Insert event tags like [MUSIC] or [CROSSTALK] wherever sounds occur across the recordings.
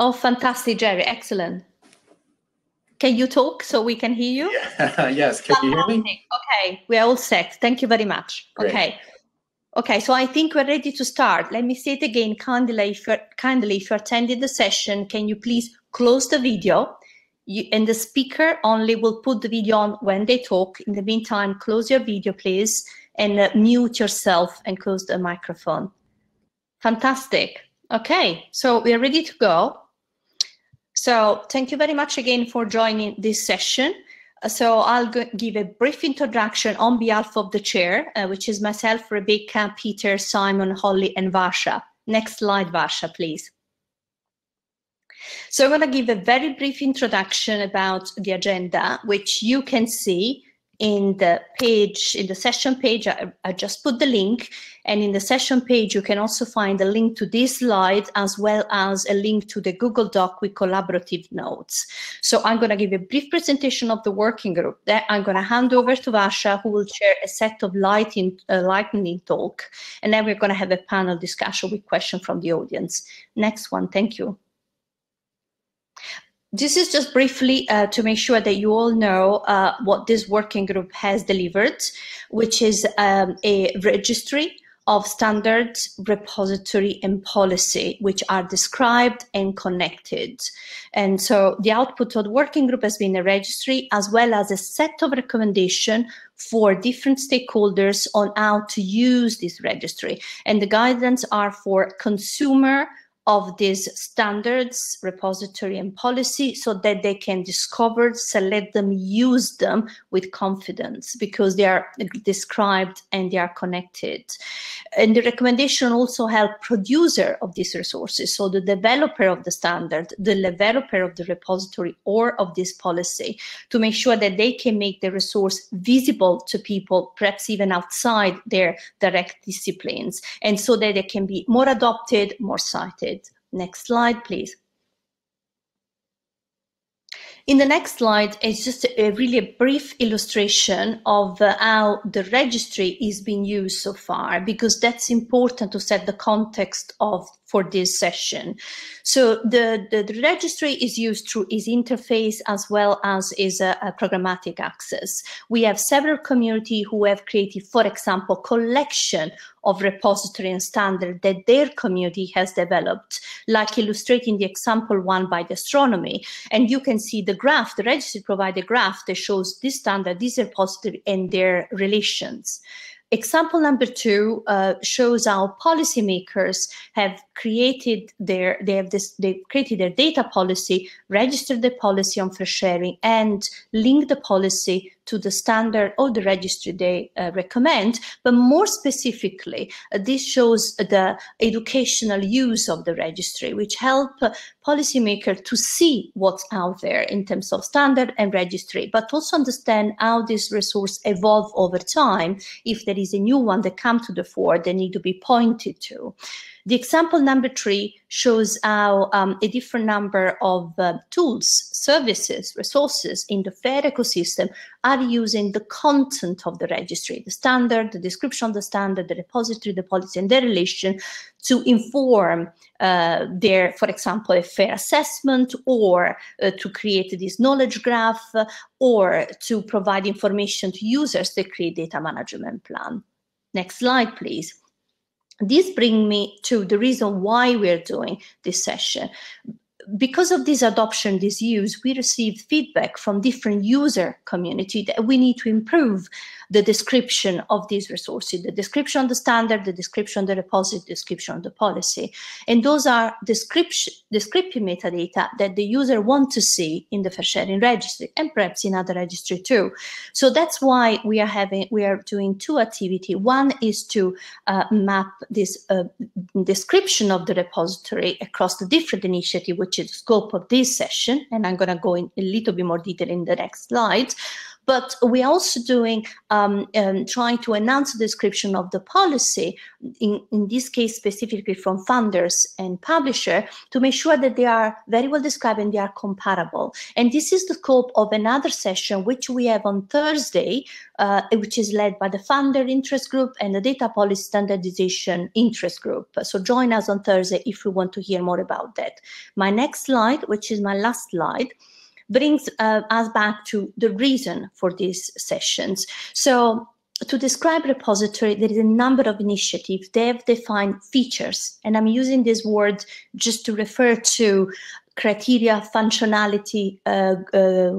Oh, fantastic, Jerry. Excellent. Can you talk so we can hear you? Yeah. [LAUGHS] yes. Can fantastic. you hear me? Okay, we're all set. Thank you very much. Great. Okay. Okay, so I think we're ready to start. Let me say it again kindly. If you're, kindly, if you attended the session, can you please close the video? You, and the speaker only will put the video on when they talk. In the meantime, close your video, please, and uh, mute yourself and close the microphone. Fantastic. Okay, so we're ready to go. So thank you very much again for joining this session. So I'll give a brief introduction on behalf of the chair, uh, which is myself, Rebecca, Peter, Simon, Holly, and Varsha. Next slide, Varsha, please. So I'm going to give a very brief introduction about the agenda, which you can see in the page, in the session page, I, I, just put the link. And in the session page, you can also find a link to this slide as well as a link to the Google Doc with collaborative notes. So I'm going to give a brief presentation of the working group. Then I'm going to hand over to Varsha, who will share a set of lighting, uh, lightning talk. And then we're going to have a panel discussion with questions from the audience. Next one. Thank you. This is just briefly uh, to make sure that you all know uh, what this working group has delivered, which is um, a registry of standards, repository, and policy, which are described and connected. And so the output of the working group has been a registry as well as a set of recommendation for different stakeholders on how to use this registry. And the guidance are for consumer, of these standards, repository and policy so that they can discover, select them, use them with confidence because they are described and they are connected. And the recommendation also help producer of these resources, so the developer of the standard, the developer of the repository or of this policy to make sure that they can make the resource visible to people, perhaps even outside their direct disciplines, and so that they can be more adopted, more cited. Next slide, please. In the next slide, it's just a, really a brief illustration of uh, how the registry is being used so far, because that's important to set the context of for this session. So the, the, the, registry is used through its interface as well as is a, a, programmatic access. We have several community who have created, for example, collection of repository and standard that their community has developed, like illustrating the example one by the astronomy. And you can see the graph, the registry provide a graph that shows this standard, this repository and their relations. Example number two uh, shows how policymakers have created their they have this they created their data policy, registered the policy on FAIRsharing, and linked the policy to the standard or the registry they uh, recommend. But more specifically, uh, this shows the educational use of the registry, which help policymakers to see what's out there in terms of standard and registry, but also understand how this resource evolve over time. If there is a new one that come to the fore, they need to be pointed to. The example number three shows how um, a different number of uh, tools, services, resources in the FAIR ecosystem are using the content of the registry, the standard, the description of the standard, the repository, the policy, and their relation to inform uh, their, for example, a fair assessment or uh, to create this knowledge graph or to provide information to users to create data management plan. Next slide, please. This brings me to the reason why we're doing this session. Because of this adoption, this use, we received feedback from different user community that we need to improve the description of these resources, the description of the standard, the description of the repository, description of the policy. And those are description, descriptive metadata that the user want to see in the FAIRsharing registry and perhaps in other registry too. So that's why we are having, we are doing two activity. One is to uh, map this uh, description of the repository across the different initiative, which is the scope of this session. And I'm going to go in a little bit more detail in the next slide But we're also doing, um, um, trying to enhance the description of the policy, in, in this case specifically from funders and publisher, to make sure that they are very well described and they are comparable. And this is the scope of another session which we have on Thursday, uh, which is led by the funder interest group and the data policy standardization interest group. So join us on Thursday if you want to hear more about that. My next slide, which is my last slide, brings uh, us back to the reason for these sessions. So to describe repository, there is a number of initiatives. They have defined features, and I'm using this word just to refer to criteria, functionality, uh, uh,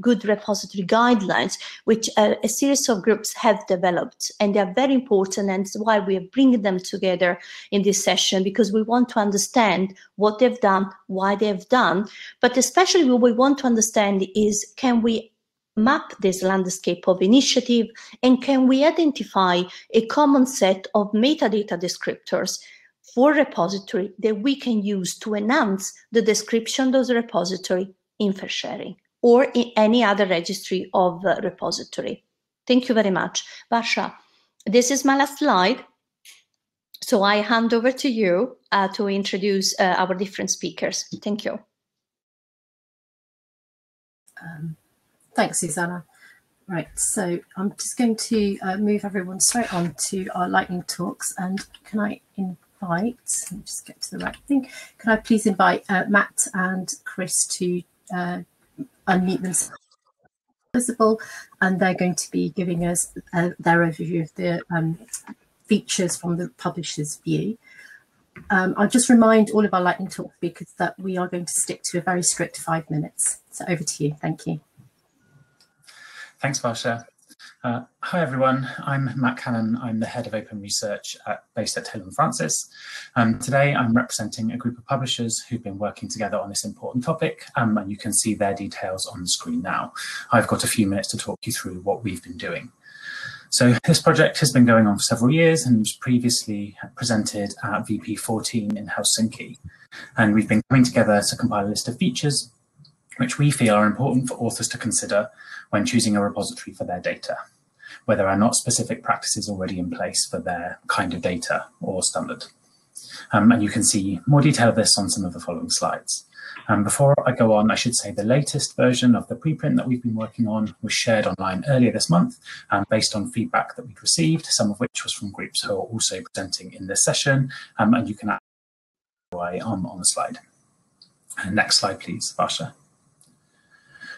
good repository guidelines, which uh, a series of groups have developed. And they are very important, and that's why we are bringing them together in this session, because we want to understand what they've done, why they've done, but especially what we want to understand is, can we map this landscape of initiative, and can we identify a common set of metadata descriptors for repository that we can use to enhance the description of the repository in FAIRsharing or in any other registry of uh, repository. Thank you very much. Varsha, this is my last slide. So I hand over to you uh, to introduce uh, our different speakers. Thank you. Um, thanks, Susanna. Right, so I'm just going to uh, move everyone straight on to our lightning talks. And can I invite invite, let me just get to the right thing. Can I please invite uh, Matt and Chris to uh, unmute themselves visible and they're going to be giving us uh, their overview of the um, features from the publisher's view. Um, I'll just remind all of our Lightning Talk speakers that we are going to stick to a very strict five minutes. So over to you. Thank you. Thanks, Varsha. Uh, hi everyone, I'm Matt Cannon. I'm the head of open research at, based at Taylor Francis. Um, today I'm representing a group of publishers who've been working together on this important topic um, and you can see their details on the screen now. I've got a few minutes to talk you through what we've been doing. So this project has been going on for several years and was previously presented at VP14 in Helsinki. And we've been coming together to compile a list of features which we feel are important for authors to consider when choosing a repository for their data where there are not specific practices already in place for their kind of data or standard. Um, and you can see more detail of this on some of the following slides. Um, before I go on, I should say the latest version of the preprint that we've been working on was shared online earlier this month um, based on feedback that we've received, some of which was from groups who are also presenting in this session, um, and you can away on, on the slide. And next slide, please, Varsha.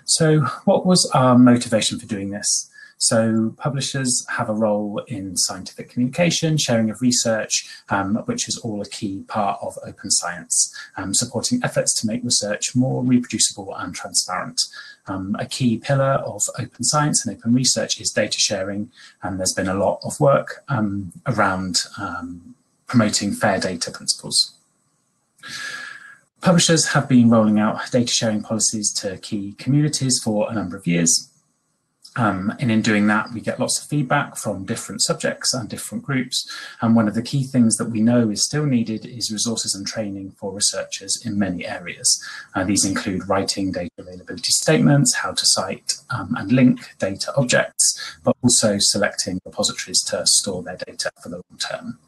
So what was our motivation for doing this? So publishers have a role in scientific communication, sharing of research, um, which is all a key part of open science, um, supporting efforts to make research more reproducible and transparent. Um, a key pillar of open science and open research is data sharing, and there's been a lot of work um, around um, promoting fair data principles. Publishers have been rolling out data sharing policies to key communities for a number of years. Um, and in doing that, we get lots of feedback from different subjects and different groups. And one of the key things that we know is still needed is resources and training for researchers in many areas. Uh, these include writing data availability statements, how to cite um, and link data objects, but also selecting repositories to store their data for the long term.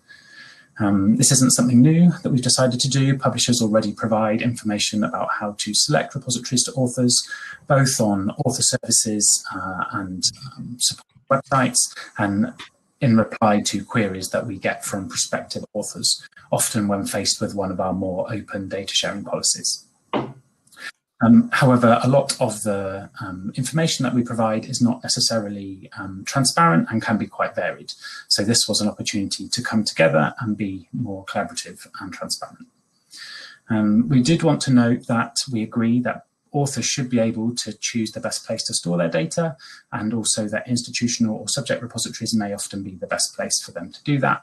Um, this isn't something new that we've decided to do. Publishers already provide information about how to select repositories to authors, both on author services uh, and um, support websites, and in reply to queries that we get from prospective authors, often when faced with one of our more open data sharing policies. Um, however, a lot of the um, information that we provide is not necessarily um, transparent and can be quite varied. So this was an opportunity to come together and be more collaborative and transparent. Um, we did want to note that we agree that authors should be able to choose the best place to store their data and also that institutional or subject repositories may often be the best place for them to do that.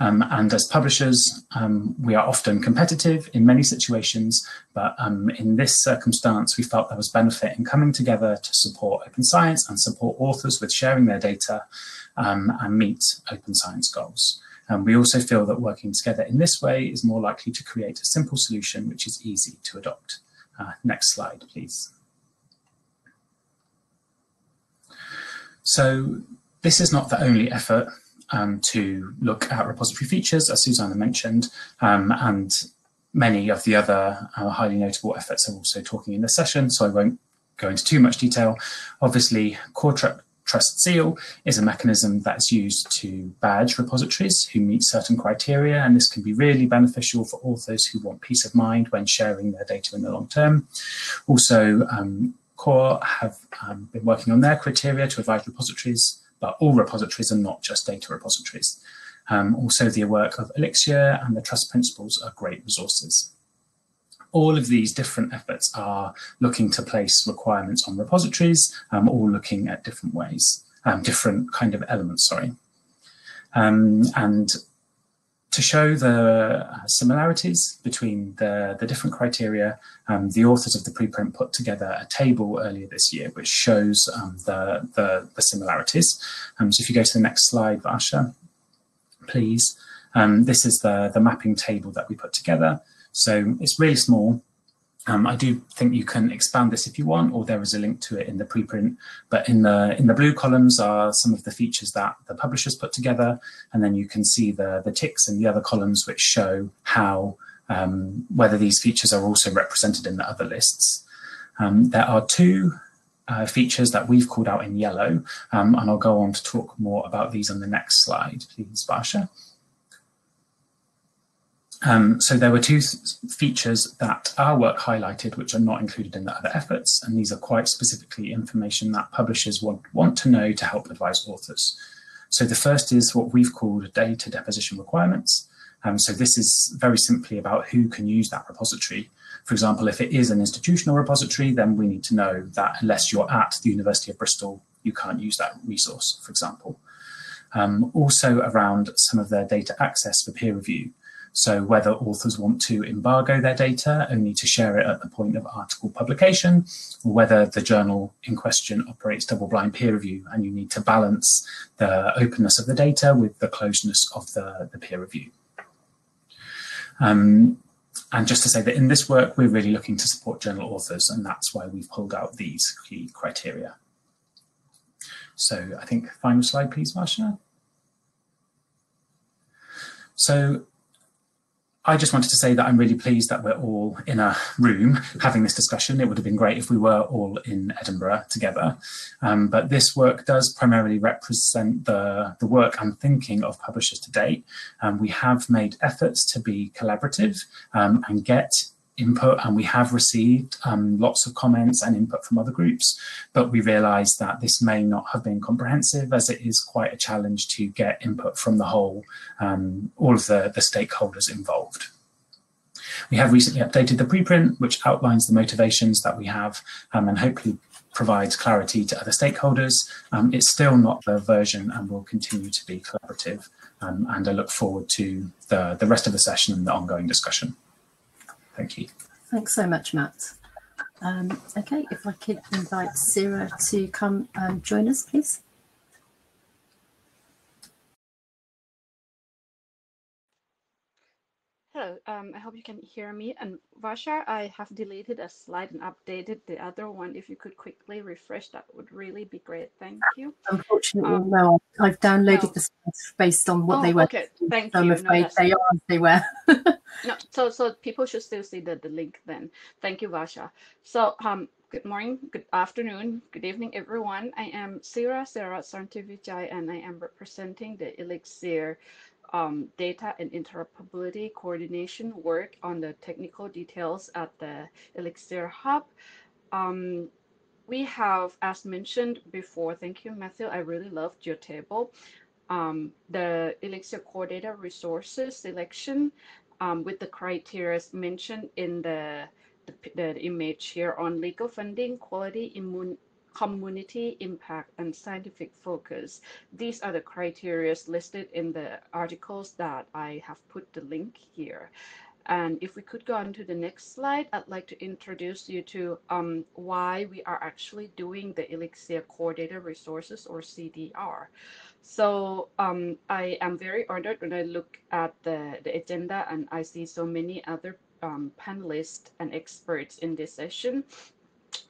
Um, and as publishers, um, we are often competitive in many situations, but um, in this circumstance, we felt there was benefit in coming together to support open science and support authors with sharing their data um, and meet open science goals. And we also feel that working together in this way is more likely to create a simple solution which is easy to adopt. Uh, next slide, please. So this is not the only effort um, to look at repository features, as Susanna mentioned, um, and many of the other uh, highly notable efforts are also talking in this session, so I won't go into too much detail. Obviously, Core Trust Seal is a mechanism that's used to badge repositories who meet certain criteria, and this can be really beneficial for authors who want peace of mind when sharing their data in the long term. Also, um, COAR have um, been working on their criteria to advise repositories, but all repositories are not just data repositories. Um, also, the work of Elixir and the trust principles are great resources all of these different efforts are looking to place requirements on repositories, um, all looking at different ways, um, different kind of elements, sorry. Um, and to show the uh, similarities between the, the different criteria, um, the authors of the preprint put together a table earlier this year which shows um, the, the, the, similarities. Um, so if you go to the next slide, Varsha, please. this is the, the mapping table that we put together. So it's really small. Um, I do think you can expand this if you want, or there is a link to it in the preprint. But in the in the blue columns are some of the features that the publishers put together, and then you can see the the ticks in the other columns which show how um, whether these features are also represented in the other lists. Um, there are two uh, features that we've called out in yellow, um, and I'll go on to talk more about these on the next slide, please, Varsha. Um, so there were two features that our work highlighted, which are not included in the other efforts, and these are quite specifically information that publishers want, want to know to help advise authors. So the first is what we've called data deposition requirements. Um, so this is very simply about who can use that repository. For example, if it is an institutional repository, then we need to know that unless you're at the University of Bristol, you can't use that resource, for example. Um, also around some of their data access for peer review. So whether authors want to embargo their data only to share it at the point of article publication, or whether the journal in question operates double-blind peer review and you need to balance the openness of the data with the closeness of the, the peer review. Um, and just to say that in this work, we're really looking to support journal authors, and that's why we've pulled out these key criteria. So I think final slide, please, Marsha. So I just wanted to say that I'm really pleased that we're all in a room having this discussion. It would have been great if we were all in Edinburgh together. Um, but this work does primarily represent the, the work and thinking of publishers to date. Um, we have made efforts to be collaborative um, and get input and we have received um, lots of comments and input from other groups, but we realise that this may not have been comprehensive as it is quite a challenge to get input from the whole, um, all of the, the stakeholders involved. We have recently updated the preprint, which outlines the motivations that we have um, and hopefully provides clarity to other stakeholders. Um, it's still not the version and will continue to be collaborative. Um, and I look forward to the, the rest of the session and the ongoing discussion. Thank you. Thanks so much, Matt. Um, okay, if I could invite Sarah to come and join us, please. Hello, um, I hope you can hear me. And Varsha, I have deleted a slide and updated the other one. If you could quickly refresh, that would really be great. Thank you. Unfortunately, um, no. I've downloaded no. the slides based on what oh, they were. Okay, thank so you. I'm afraid no, they are as they were. no, so so people should still see the, the link then. Thank you, Varsha. So um, good morning, good afternoon, good evening, everyone. I am Sira Sarah Sarntivijai, and I am representing the Elixir um, data and interoperability coordination work on the technical details at the Elixir Hub. Um, we have, as mentioned before, thank you, Matthew. I really loved your table. Um, the Elixir core data resources selection um, with the criteria mentioned in the, the, the, image here on legal funding, quality, immune, community impact, and scientific focus. These are the criteria listed in the articles that I have put the link here. And if we could go on to the next slide, I'd like to introduce you to um, why we are actually doing the Elixir Core Data Resources or CDR. So um, I am very honored when I look at the, the agenda and I see so many other um, panelists and experts in this session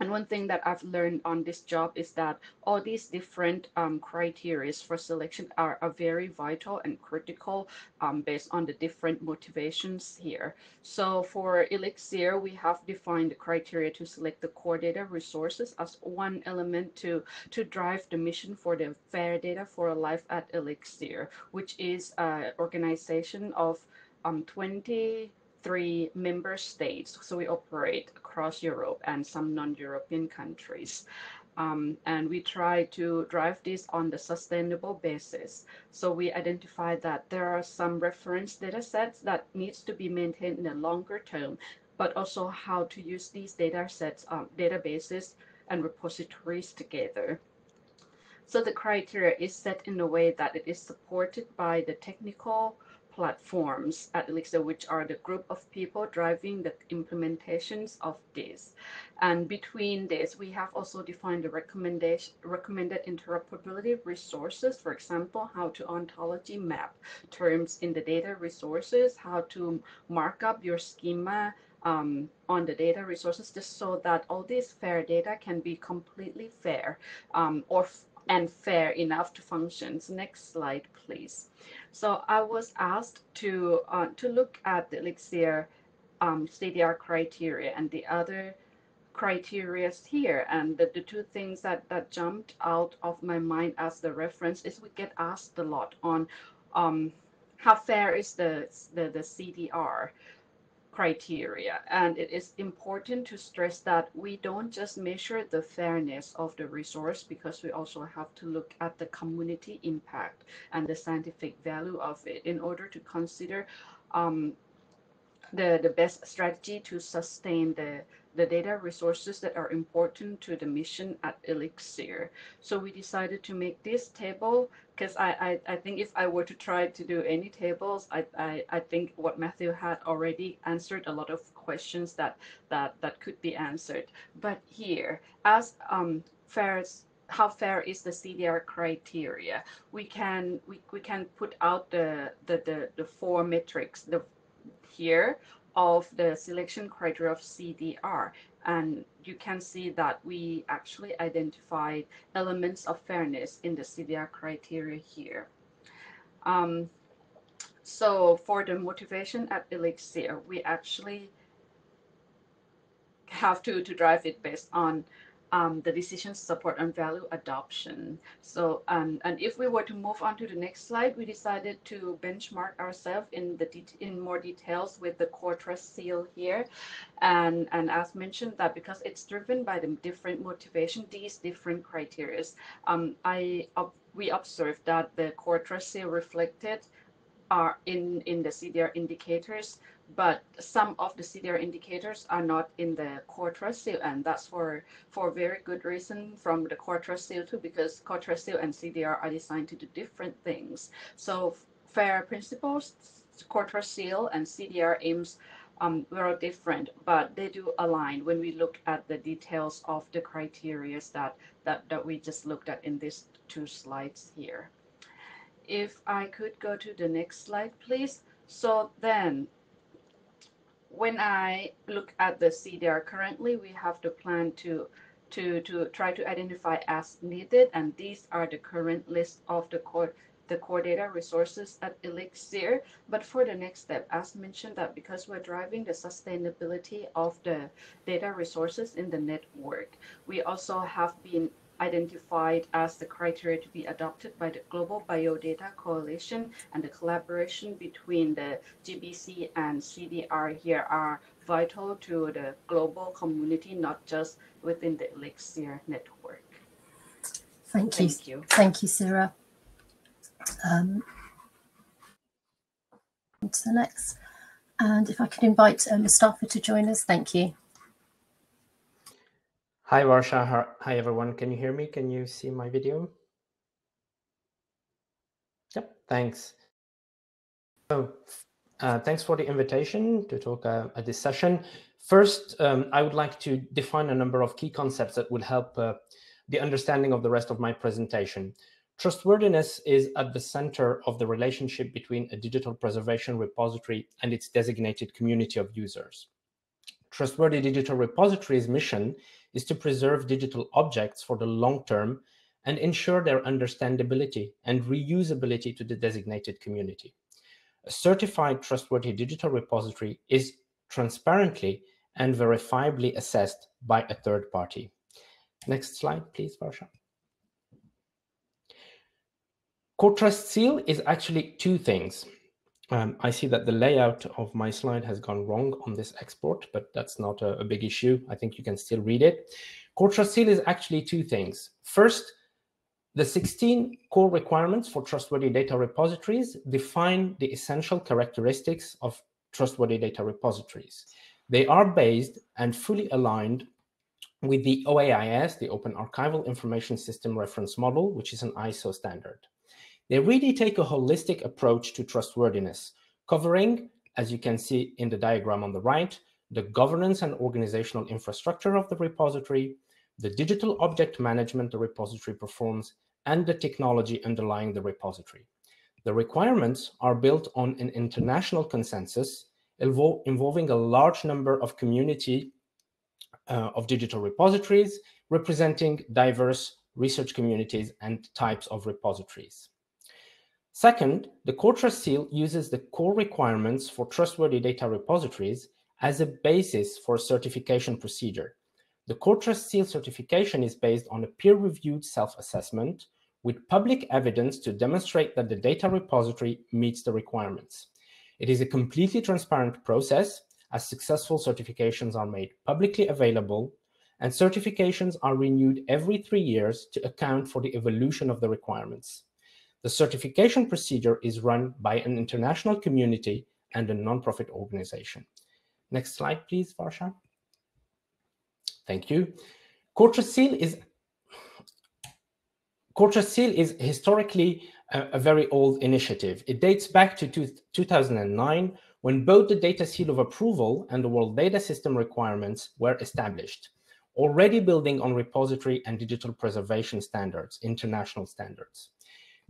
and one thing that I've learned on this job is that all these different um, criteria for selection are, are very vital and critical um, based on the different motivations here. So for Elixir, we have defined the criteria to select the core data resources as one element to, to drive the mission for the Fair Data for a Life at Elixir, which is an organization of um, 20 three member states. So we operate across Europe and some non-European countries. Um, and we try to drive this on the sustainable basis. So we identify that there are some reference data sets that needs to be maintained in the longer term, but also how to use these data sets, um, databases and repositories together. So the criteria is set in a way that it is supported by the technical platforms at Elixir, which are the group of people driving the implementations of this. And between this, we have also defined the recommendation, recommended interoperability resources, for example, how to ontology map terms in the data resources, how to mark up your schema um, on the data resources, just so that all this fair data can be completely fair um, or and fair enough to function. So next slide, please. So I was asked to uh, to look at the Elixir um, CDR criteria and the other criteria here. And the, the two things that, that jumped out of my mind as the reference is we get asked a lot on um, how fair is the, the, the CDR criteria. And it is important to stress that we don't just measure the fairness of the resource because we also have to look at the community impact and the scientific value of it in order to consider um, the, the best strategy to sustain the, the data resources that are important to the mission at Elixir. So we decided to make this table because I, I, I, think if I were to try to do any tables, I, I, I think what Matthew had already answered a lot of questions that, that, that could be answered. But here, as um, fair how fair is the CDR criteria? We can we, we can put out the, the, the, the four metrics the here of the selection criteria of CDR. And you can see that we actually identified elements of fairness in the CDR criteria here. Um, so for the motivation at Elixir, we actually have to, to drive it based on um, the decision support and value adoption. So, um, and if we were to move on to the next slide, we decided to benchmark ourselves in the in more details with the core trust seal here. And, and as mentioned that because it's driven by the different motivation, these different criteria, um, I, we observed that the core trust seal reflected are in, in the CDR indicators but some of the CDR indicators are not in the core trust seal, and that's for for very good reason from the core trust seal too, because core trust seal and CDR are designed to do different things. So fair principles, core trust seal and CDR aims um, were different, but they do align when we look at the details of the criteria that, that, that we just looked at in these two slides here. If I could go to the next slide, please. So then when I look at the CDR currently, we have the plan to to to try to identify as needed, and these are the current list of the core the core data resources at Elixir. But for the next step, as mentioned, that because we're driving the sustainability of the data resources in the network, we also have been identified as the criteria to be adopted by the Global Biodata Coalition and the collaboration between the GBC and CDR here are vital to the global community, not just within the Elixir network. Thank you. Thank you, Thank you Sarah. Um, to the next. And if I could invite Mustafa to join us, thank you. Hi, Varsha. Hi, everyone. Can you hear me? Can you see my video? Yep, thanks. So, uh, thanks for the invitation to talk uh, at this session. First, um, I would like to define a number of key concepts that will help uh, the understanding of the rest of my presentation. Trustworthiness is at the center of the relationship between a digital preservation repository and its designated community of users. Trustworthy Digital Repository's mission is to preserve digital objects for the long term and ensure their understandability and reusability to the designated community. A certified trustworthy digital repository is transparently and verifiably assessed by a third party. Next slide, please, Varsha. Core Trust Seal is actually two things. Um, I see that the layout of my slide has gone wrong on this export, but that's not a, a big issue. I think you can still read it. Core Trust Seal is actually two things. First, the 16 core requirements for trustworthy data repositories define the essential characteristics of trustworthy data repositories. They are based and fully aligned with the OAIS, the Open Archival Information System Reference Model, which is an ISO standard. They really take a holistic approach to trustworthiness, covering, as you can see in the diagram on the right, the governance and organizational infrastructure of the repository, the digital object management the repository performs, and the technology underlying the repository. The requirements are built on an international consensus involving a large number of community uh, of digital repositories representing diverse research communities and types of repositories. Second, the Core Trust Seal uses the core requirements for trustworthy data repositories as a basis for certification procedure. The Core Trust Seal certification is based on a peer-reviewed self-assessment with public evidence to demonstrate that the data repository meets the requirements. It is a completely transparent process as successful certifications are made publicly available and certifications are renewed every three years to account for the evolution of the requirements. The certification procedure is run by an international community and a nonprofit organization. Next slide, please, Varsha. Thank you. Seal is Seal is historically a, a, very old initiative. It dates back to two, 2009 when both the Data Seal of Approval and the World Data System requirements were established, already building on repository and digital preservation standards, international standards.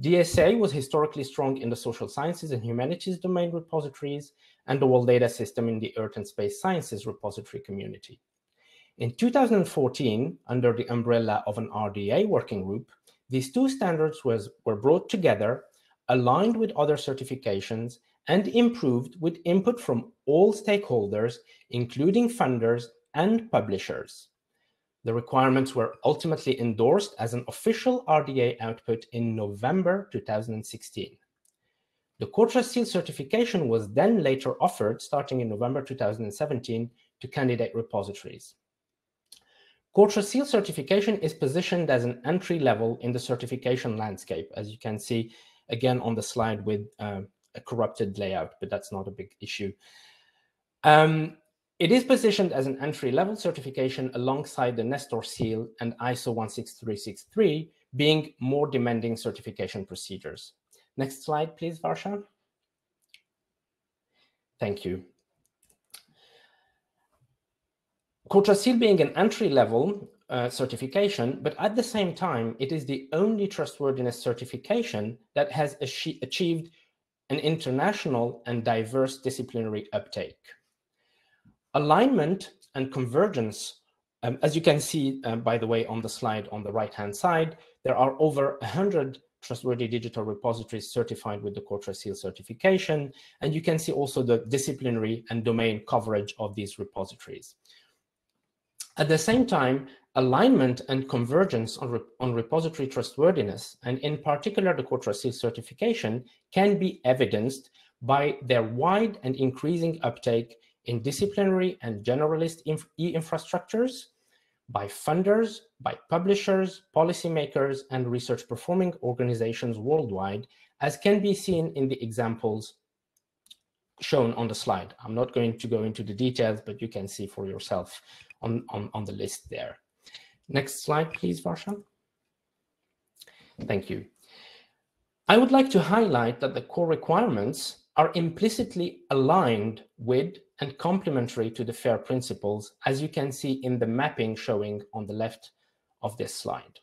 DSA was historically strong in the social sciences and humanities domain repositories and the World Data System in the Earth and Space Sciences repository community. In 2014, under the umbrella of an RDA working group, these two standards was, were brought together, aligned with other certifications, and improved with input from all stakeholders, including funders and publishers. The requirements were ultimately endorsed as an official RDA output in November 2016. The Core Seal certification was then later offered starting in November 2017 to candidate repositories. Core Seal certification is positioned as an entry level in the certification landscape, as you can see again on the slide with uh, a corrupted layout, but that's not a big issue. Um, it is positioned as an entry-level certification alongside the Nestor seal and ISO 16363 being more demanding certification procedures. Next slide, please, Varsha. Thank you. Core Seal being an entry-level uh, certification, but at the same time, it is the only trustworthiness certification that has achieved an international and diverse disciplinary uptake. Alignment and convergence, um, as you can see, uh, by the way, on the slide on the right-hand side, there are over 100 trustworthy digital repositories certified with the Core Trust Seal certification. And you can see also the disciplinary and domain coverage of these repositories. At the same time, alignment and convergence on, re on repository trustworthiness, and in particular the Core Trust Seal certification, can be evidenced by their wide and increasing uptake in disciplinary and generalist e-infrastructures, by funders, by publishers, policymakers, and research performing organizations worldwide, as can be seen in the examples shown on the slide. I'm not going to go into the details, but you can see for yourself on, on, on the list there. Next slide, please, Varsha. Thank you. I would like to highlight that the core requirements are implicitly aligned with and complementary to the FAIR principles, as you can see in the mapping showing on the left of this slide.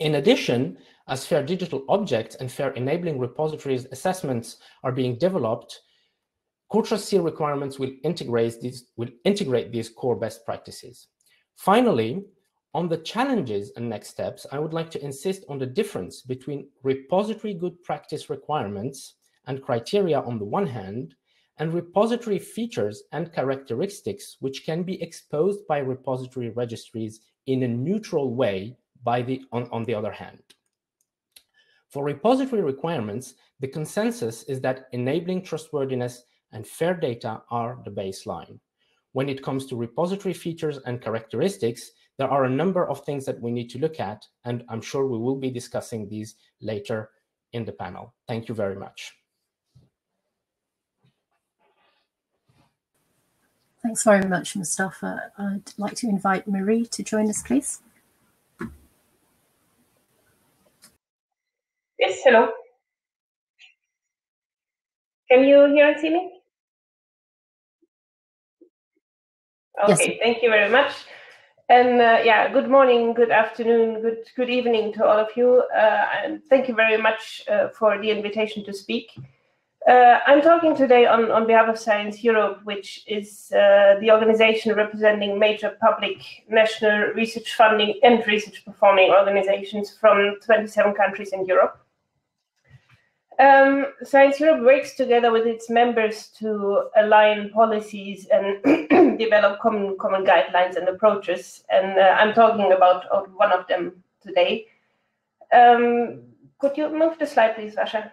In addition, as FAIR digital objects and FAIR enabling repositories assessments are being developed, Core Trust Seal requirements will integrate these, will integrate these core best practices. Finally, on the challenges and next steps, I would like to insist on the difference between repository good practice requirements and criteria on the one hand, and repository features and characteristics which can be exposed by repository registries in a neutral way by the, on, on the other hand. For repository requirements, the consensus is that enabling trustworthiness and fair data are the baseline. When it comes to repository features and characteristics, there are a number of things that we need to look at, and I'm sure we will be discussing these later in the panel. Thank you very much. Thanks very much, Mustafa. I'd like to invite Marie to join us, please. Yes, hello. Can you hear and see me? Okay, yes. thank you very much. And uh, yeah, good morning, good afternoon, good good evening to all of you. Uh, and thank you very much uh, for the invitation to speak. Uh, I'm talking today on, on behalf of Science Europe, which is uh, the organization representing major public national research funding and research performing organizations from 27 countries in Europe. Um, Science Europe works together with its members to align policies and [CLEARS THROAT] develop common common guidelines and approaches. And uh, I'm talking about one of them today. Um, could you move the slide, please, Varsha?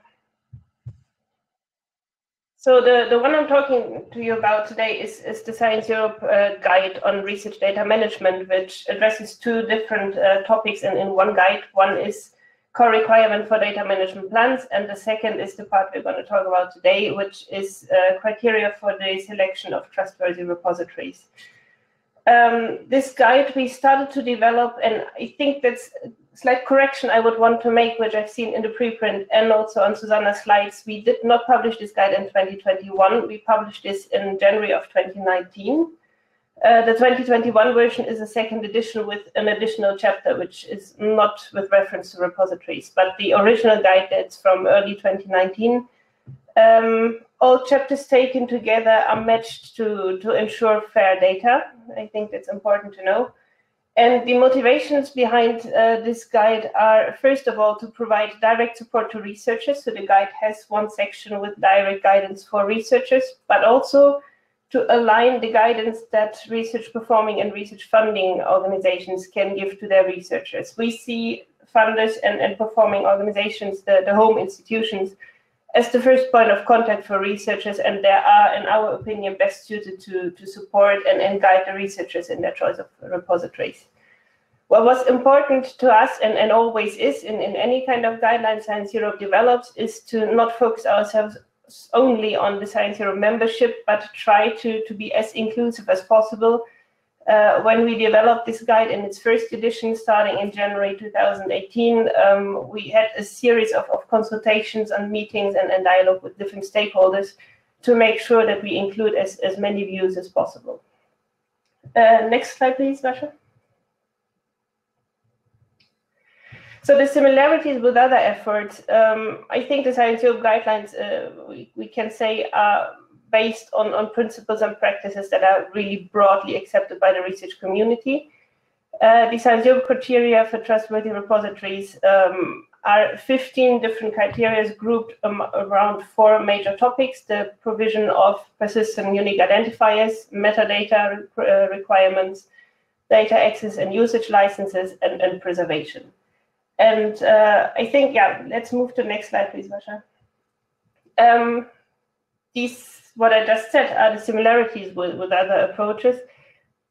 So the, the one I'm talking to you about today is, is the Science Europe uh, guide on research data management, which addresses two different uh, topics in, in one guide. One is core requirement for data management plans. And the second is the part we're going to talk about today, which is uh, criteria for the selection of trustworthy repositories. Um, this guide we started to develop, and I think that's slight correction I would want to make, which I've seen in the preprint and also on Susanna's slides. We did not publish this guide in 2021. We published this in January of 2019. Uh, the 2021 version is a second edition with an additional chapter, which is not with reference to repositories, but the original guide that's from early 2019. Um, all chapters taken together are matched to, to ensure fair data. I think that's important to know. And the motivations behind uh, this guide are, first of all, to provide direct support to researchers. So the guide has one section with direct guidance for researchers, but also to align the guidance that research performing and research funding organizations can give to their researchers. We see funders and, and performing organizations, the, the home institutions, as the first point of contact for researchers, and they are, in our opinion, best suited to, to support and, and guide the researchers in their choice of repositories. What was important to us and, and always is in, in any kind of guideline Science Europe develops is to not focus ourselves only on the Science Europe membership, but try to, to be as inclusive as possible. Uh, when we developed this guide in its first edition, starting in January 2018, um, we had a series of, of consultations and meetings and, and dialogue with different stakeholders to make sure that we include as, as many views as possible. Uh, next slide, please, Varsha. So the similarities with other efforts, um, I think the Science Europe guidelines, uh, we, we can say, are based on, on principles and practices that are really broadly accepted by the research community. Uh, Science Europe criteria for trustworthy repositories um, are 15 different criteria grouped um, around four major topics, the provision of persistent unique identifiers, metadata re uh, requirements, data access and usage licenses, and, and preservation. And uh, I think, yeah, let's move to the next slide, please, Masha. Um, these, what I just said, are the similarities with, with other approaches.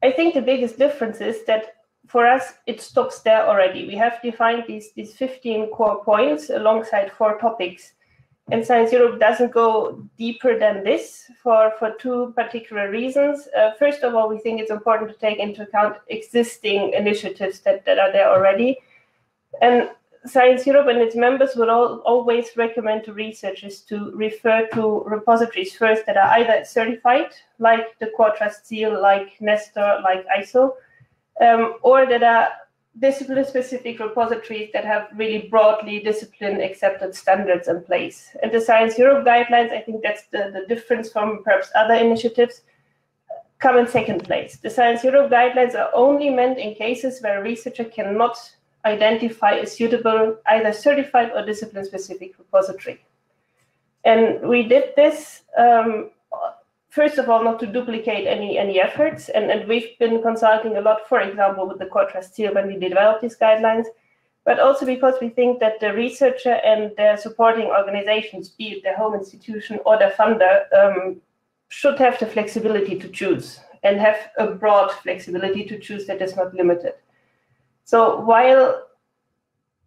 I think the biggest difference is that for us, it stops there already. We have defined these, these 15 core points alongside four topics. And Science Europe doesn't go deeper than this for, for two particular reasons. Uh, first of all, we think it's important to take into account existing initiatives that, that are there already. And Science Europe and its members would all, always recommend to researchers to refer to repositories first that are either certified, like the Core-Trust Seal, like Nestor, like ISO, um, or that are discipline-specific repositories that have really broadly discipline-accepted standards in place. And the Science Europe guidelines, I think that's the, the difference from perhaps other initiatives, come in second place. The Science Europe guidelines are only meant in cases where a researcher cannot identify a suitable either certified or discipline-specific repository. And we did this, um, first of all, not to duplicate any, any efforts. And, and we've been consulting a lot, for example, with the Core Trust Seal when we developed these guidelines, but also because we think that the researcher and their supporting organizations, be it their home institution or their funder, um, should have the flexibility to choose and have a broad flexibility to choose that is not limited. So while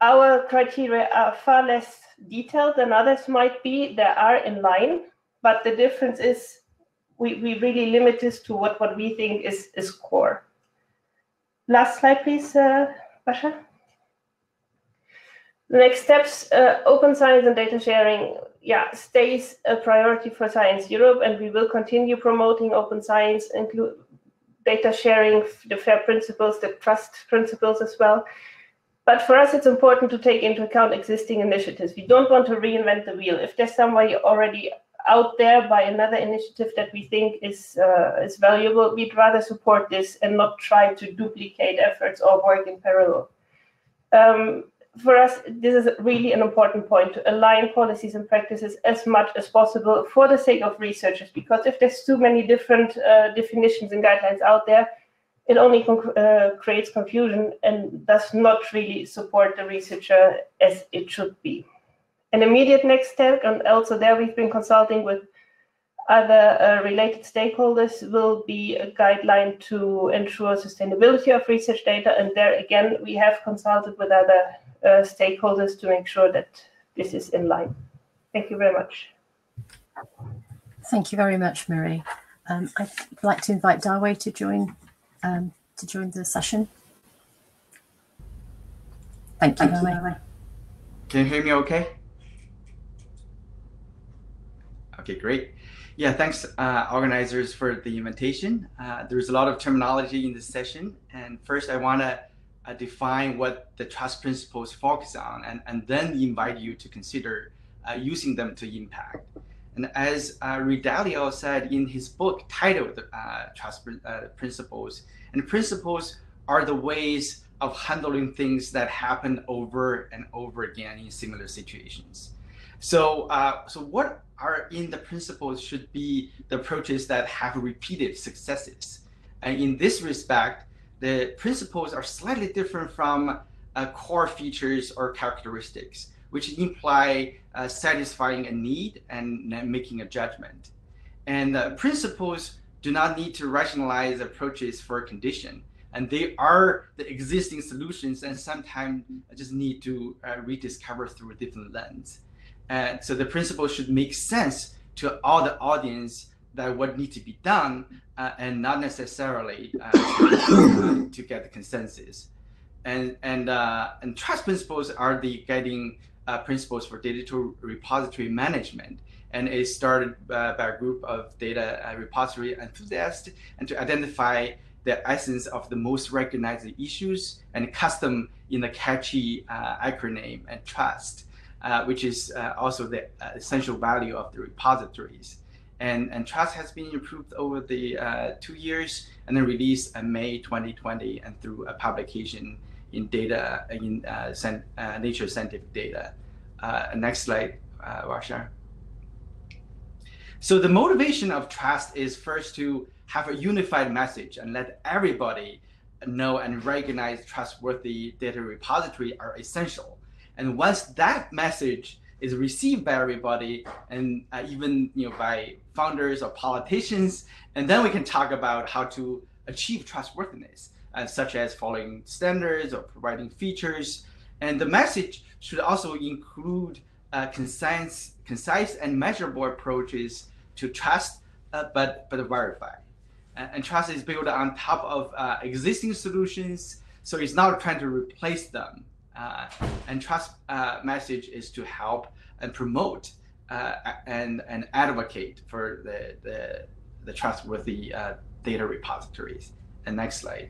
our criteria are far less detailed than others might be, they are in line, but the difference is we, we really limit this to what, what we think is, is core. Last slide, please, uh, Varsha. The next steps, uh, open science and data sharing, yeah, stays a priority for Science Europe, and we will continue promoting open science, include data sharing, the FAIR principles, the trust principles as well. But for us, it's important to take into account existing initiatives. We don't want to reinvent the wheel. If there's somebody already out there by another initiative that we think is uh, is valuable, we'd rather support this and not try to duplicate efforts or work in parallel. Um, for us, this is really an important point to align policies and practices as much as possible for the sake of researchers. Because if there's too many different uh, definitions and guidelines out there, it only uh, creates confusion and does not really support the researcher as it should be. An immediate next step, and also there we've been consulting with other uh, related stakeholders, will be a guideline to ensure sustainability of research data. And there again, we have consulted with other stakeholders to make sure that this is in line. Thank you very much. Thank you very much, Marie. Um, I'd like to invite Dawei to join um, to join the session. Thank you, Dawei. Can you hear me okay? Okay, great. Yeah, thanks uh, organizers for the invitation. Uh, there's a lot of terminology in this session. And first I wanna uh, define what the trust principles focus on and, and then invite you to consider uh, using them to impact. And as uh, said in his book titled uh, Trust uh, Principles, and principles are the ways of handling things that happen over and over again in similar situations. So, uh, so what are in the principles should be the approaches that have repeated successes. And in this respect, the principles are slightly different from uh, core features or characteristics, which imply uh, satisfying a need and making a judgment. And uh, principles do not need to rationalize approaches for a condition. And they are the existing solutions and sometimes just need to uh, rediscover through a different lens. And so the principle should make sense to all the audience that what needs to be done uh, and not necessarily uh, [COUGHS] to get the consensus. And and uh, and trust principles are the guiding uh, principles for digital repository management. And it started uh, by a group of data repository enthusiasts and to identify the essence of the most recognized issues and custom in the catchy acronym and trust, which is also the essential value of the repositories and, and trust has been improved over the uh, two years and then released in May 2020 and through a publication in data in uh, uh, Nature Scientific Data. Uh, next slide, uh, Varsha. So the motivation of trust is first to have a unified message and let everybody know and recognize trustworthy data repository are essential. And once that message is received by everybody and uh, even you know by founders or politicians and then we can talk about how to achieve trustworthiness uh, such as following standards or providing features. And the message should also include uh, concise concise and measurable approaches to trust uh, but but verify. And, and, trust is built on top of uh, existing solutions so it's not trying to replace them. Uh, and trust uh, message is to help and promote uh, and and advocate for the the, the trustworthy uh, data repositories. And next slide.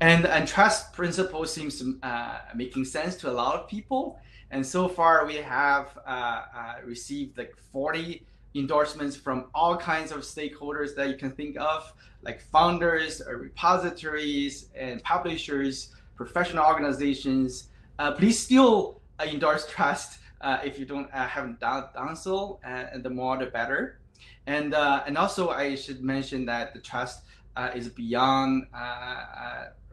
And and trust principle seems uh, making sense to a lot of people. And so far we have uh, received like 40 endorsements from all kinds of stakeholders that you can think of, like founders, uh, repositories, and publishers, professional organizations. Uh, please still uh, endorse [LAUGHS] Trust uh, Uh, if you don't uh, haven't done, done so, uh, and the more the better. And uh, and also I should mention that the Trust is beyond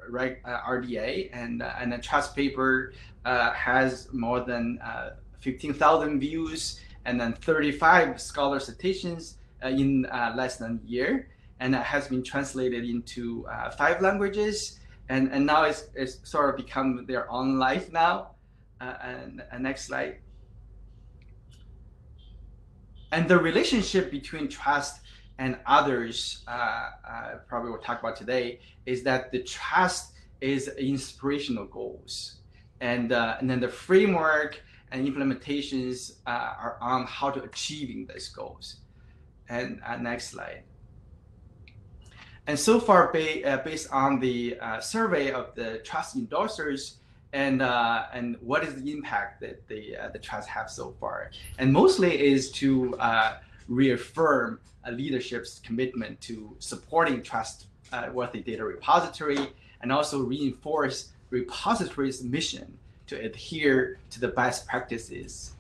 right, RDA, and and the Trust paper has more than 15,000 views and then 35 scholar citations uh, in uh, less than a year. And that has been translated into uh, five languages. And, and now it's, it's sort of become their own life now. and next slide. And the relationship between trust and others, uh, uh, probably we'll talk about today, is that the trust is inspirational goals. And, uh, and then the framework and implementations uh, are on how to achieving these goals. And uh, next slide. And so far, ba uh, based on the survey of the trust endorsers, and uh, and what is the impact that the uh, the trust have so far, and mostly is to reaffirm a leadership's commitment to supporting trustworthy data repository, and also reinforce repository's mission to adhere to the best practices.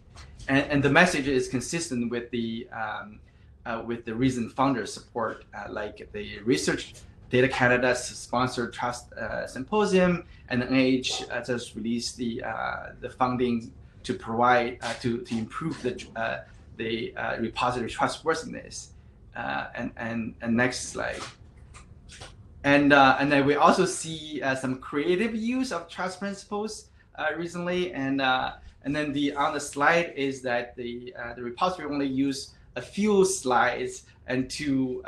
And, and the message is consistent with the um, uh, with the recent founder support, uh, like the Research Data Canada's sponsored trust uh, symposium, and NIH uh, just released the uh, the funding to provide uh, to to improve the the repository trustworthiness. and and and next slide. And and then we also see some creative use of trust principles uh, recently, and uh, and then the on the slide is that the uh, the repository only use a few slides and to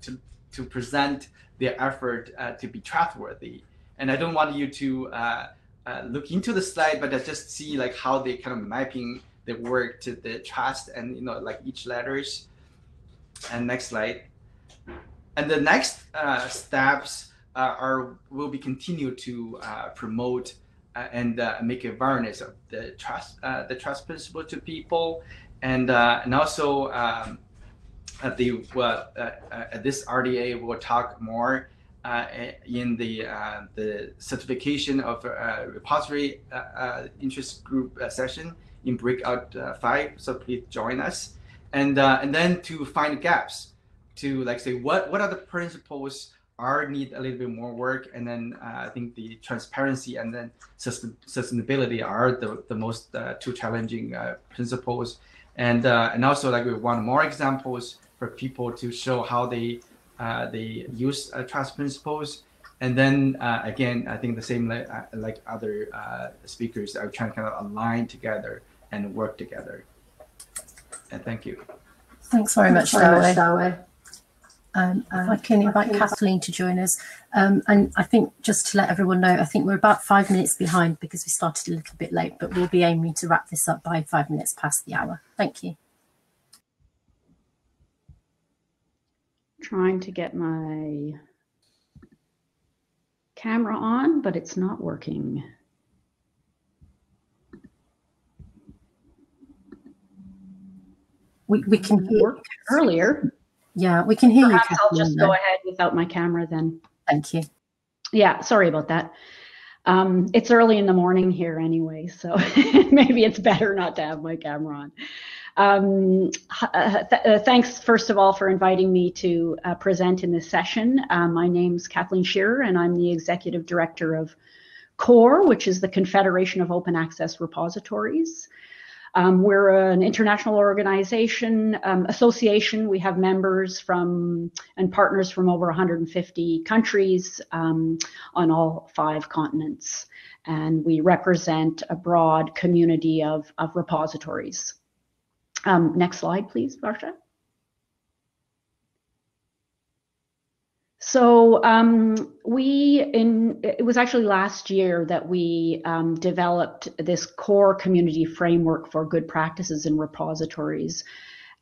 to to present their effort to be trustworthy. And I don't want you to look into the slide, but just see like how they kind of mapping the work to the trust and you know like each letters. And next slide. And the next uh, steps uh, are will be continue to uh, promote uh, and uh, make awareness of the trust uh, the trust principle to people and and also um, at the well, at this RDA we'll talk more uh, in the the certification of repository interest group session in breakout five so please join us and and then to find gaps to like say what what are the principles are need a little bit more work. And then uh, I think the transparency and then sustainability are the, the most uh, two challenging uh, principles. And uh, and also like we want more examples for people to show how they uh, they use uh, trust principles. And then again, I think the same like, like other speakers are trying to kind of align together and work together. And thank you. Thanks very much, Dawei. Um, if I can invite Kathleen to join us. Um, and I think just to let everyone know, I think we're about five minutes behind because we started a little bit late, but we'll be aiming to wrap this up by five minutes past the hour. Thank you. Trying to get my camera on, but it's not working. We, we can work earlier. Yeah, we can hear Perhaps you. I'll just go ahead without my camera then. Thank you. Yeah, sorry about that. Um, it's early in the morning here anyway, so [LAUGHS] maybe it's better not to have my camera on. Um, uh, th uh, thanks, first of all, for inviting me to uh, present in this session. Uh, my name's Kathleen Shearer, and I'm the Executive Director of COAR, which is the Confederation of Open Access Repositories. Um, we're an international organization, um, association. We have members from and partners from over 150 countries um, on all five continents. And we represent a broad community of, of repositories. Um, next slide, please, Varsha. So um, we in it was actually last year that we um, developed this COAR community framework for good practices in repositories,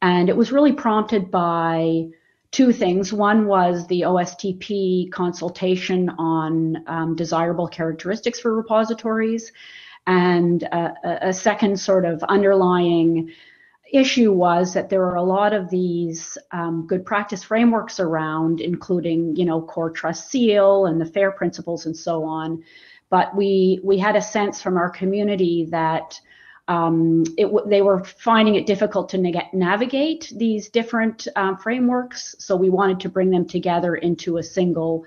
and it was really prompted by two things. One was the OSTP consultation on um, desirable characteristics for repositories, and uh, a second sort of underlying issue was that there are a lot of these um, good practice frameworks around, including, you know, Core Trust Seal and the FAIR principles and so on. But we we had a sense from our community that um, it, they were finding it difficult to navigate these different um, frameworks. So we wanted to bring them together into a single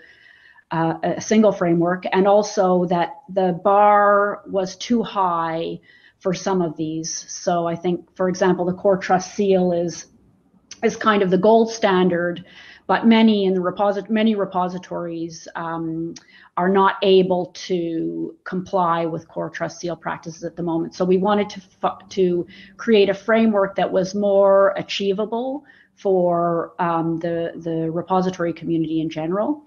uh, a single framework, and also that the bar was too high for some of these. So I think, for example, the Core Trust Seal is is kind of the gold standard, but many in the reposit many repositories um, are not able to comply with Core Trust Seal practices at the moment. So we wanted to to create a framework that was more achievable for um, the the repository community in general.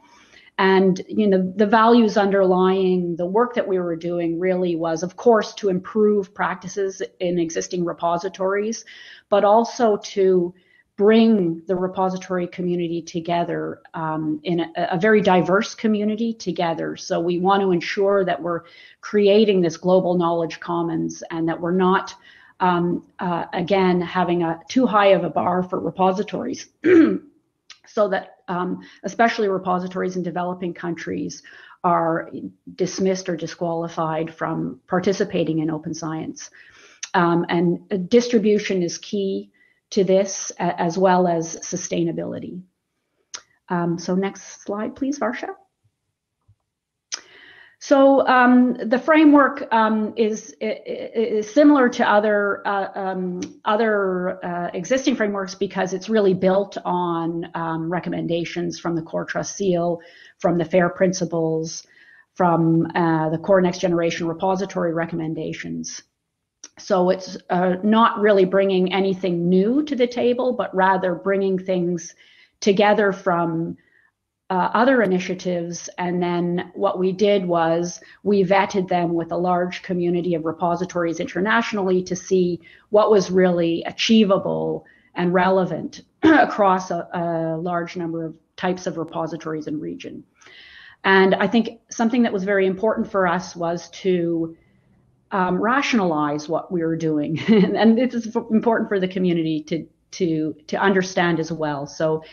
And you know the values underlying the work that we were doing really was, of course, to improve practices in existing repositories, but also to bring the repository community together um, in a, a, very diverse community together. So we want to ensure that we're creating this global knowledge commons and that we're not, um, uh, again, having a too high of a bar for repositories. [CLEARS THROAT] so that um, especially repositories in developing countries are dismissed or disqualified from participating in open science. Um, and distribution is key to this, as well as sustainability. Um, so next slide, please, Varsha. So um, the framework um, is, is, similar to other uh, um, other uh, existing frameworks because it's really built on um, recommendations from the Core Trust Seal, from the FAIR principles, from uh, the Core Next Generation repository recommendations. So it's uh, not really bringing anything new to the table, but rather bringing things together from uh, other initiatives. And then what we did was we vetted them with a large community of repositories internationally to see what was really achievable and relevant [CLEARS THROAT] across a, a large number of types of repositories and region. And I think something that was very important for us was to um, rationalize what we were doing. [LAUGHS] and this is important for the community to, to, to understand as well. So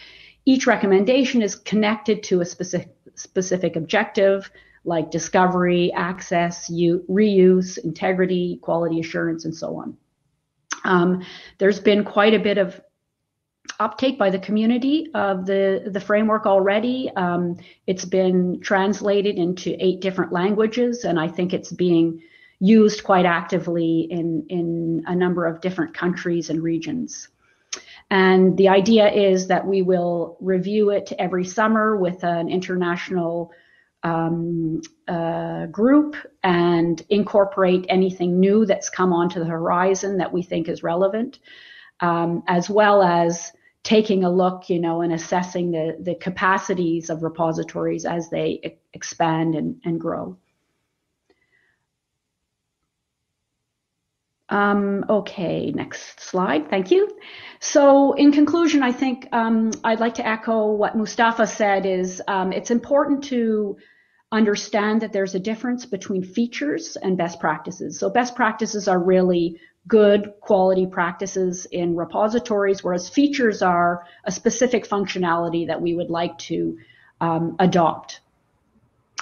each recommendation is connected to a specific, specific objective like discovery, access, u- reuse, integrity, quality assurance, and so on. Um, there's been quite a bit of uptake by the community of the, the framework already. Um, it's been translated into eight different languages, and I think it's being used quite actively in, in a number of different countries and regions. And the idea is that we will review it every summer with an international um, uh, group and incorporate anything new that's come onto the horizon that we think is relevant, um, as well as taking a look, you know, and assessing the, the capacities of repositories as they expand and, and grow. Um, okay, next slide. Thank you. So, in conclusion, I think um, I'd like to echo what Mustafa said. Is um, it's important to understand that there's a difference between features and best practices. So, best practices are really good quality practices in repositories, whereas features are a specific functionality that we would like to um, adopt.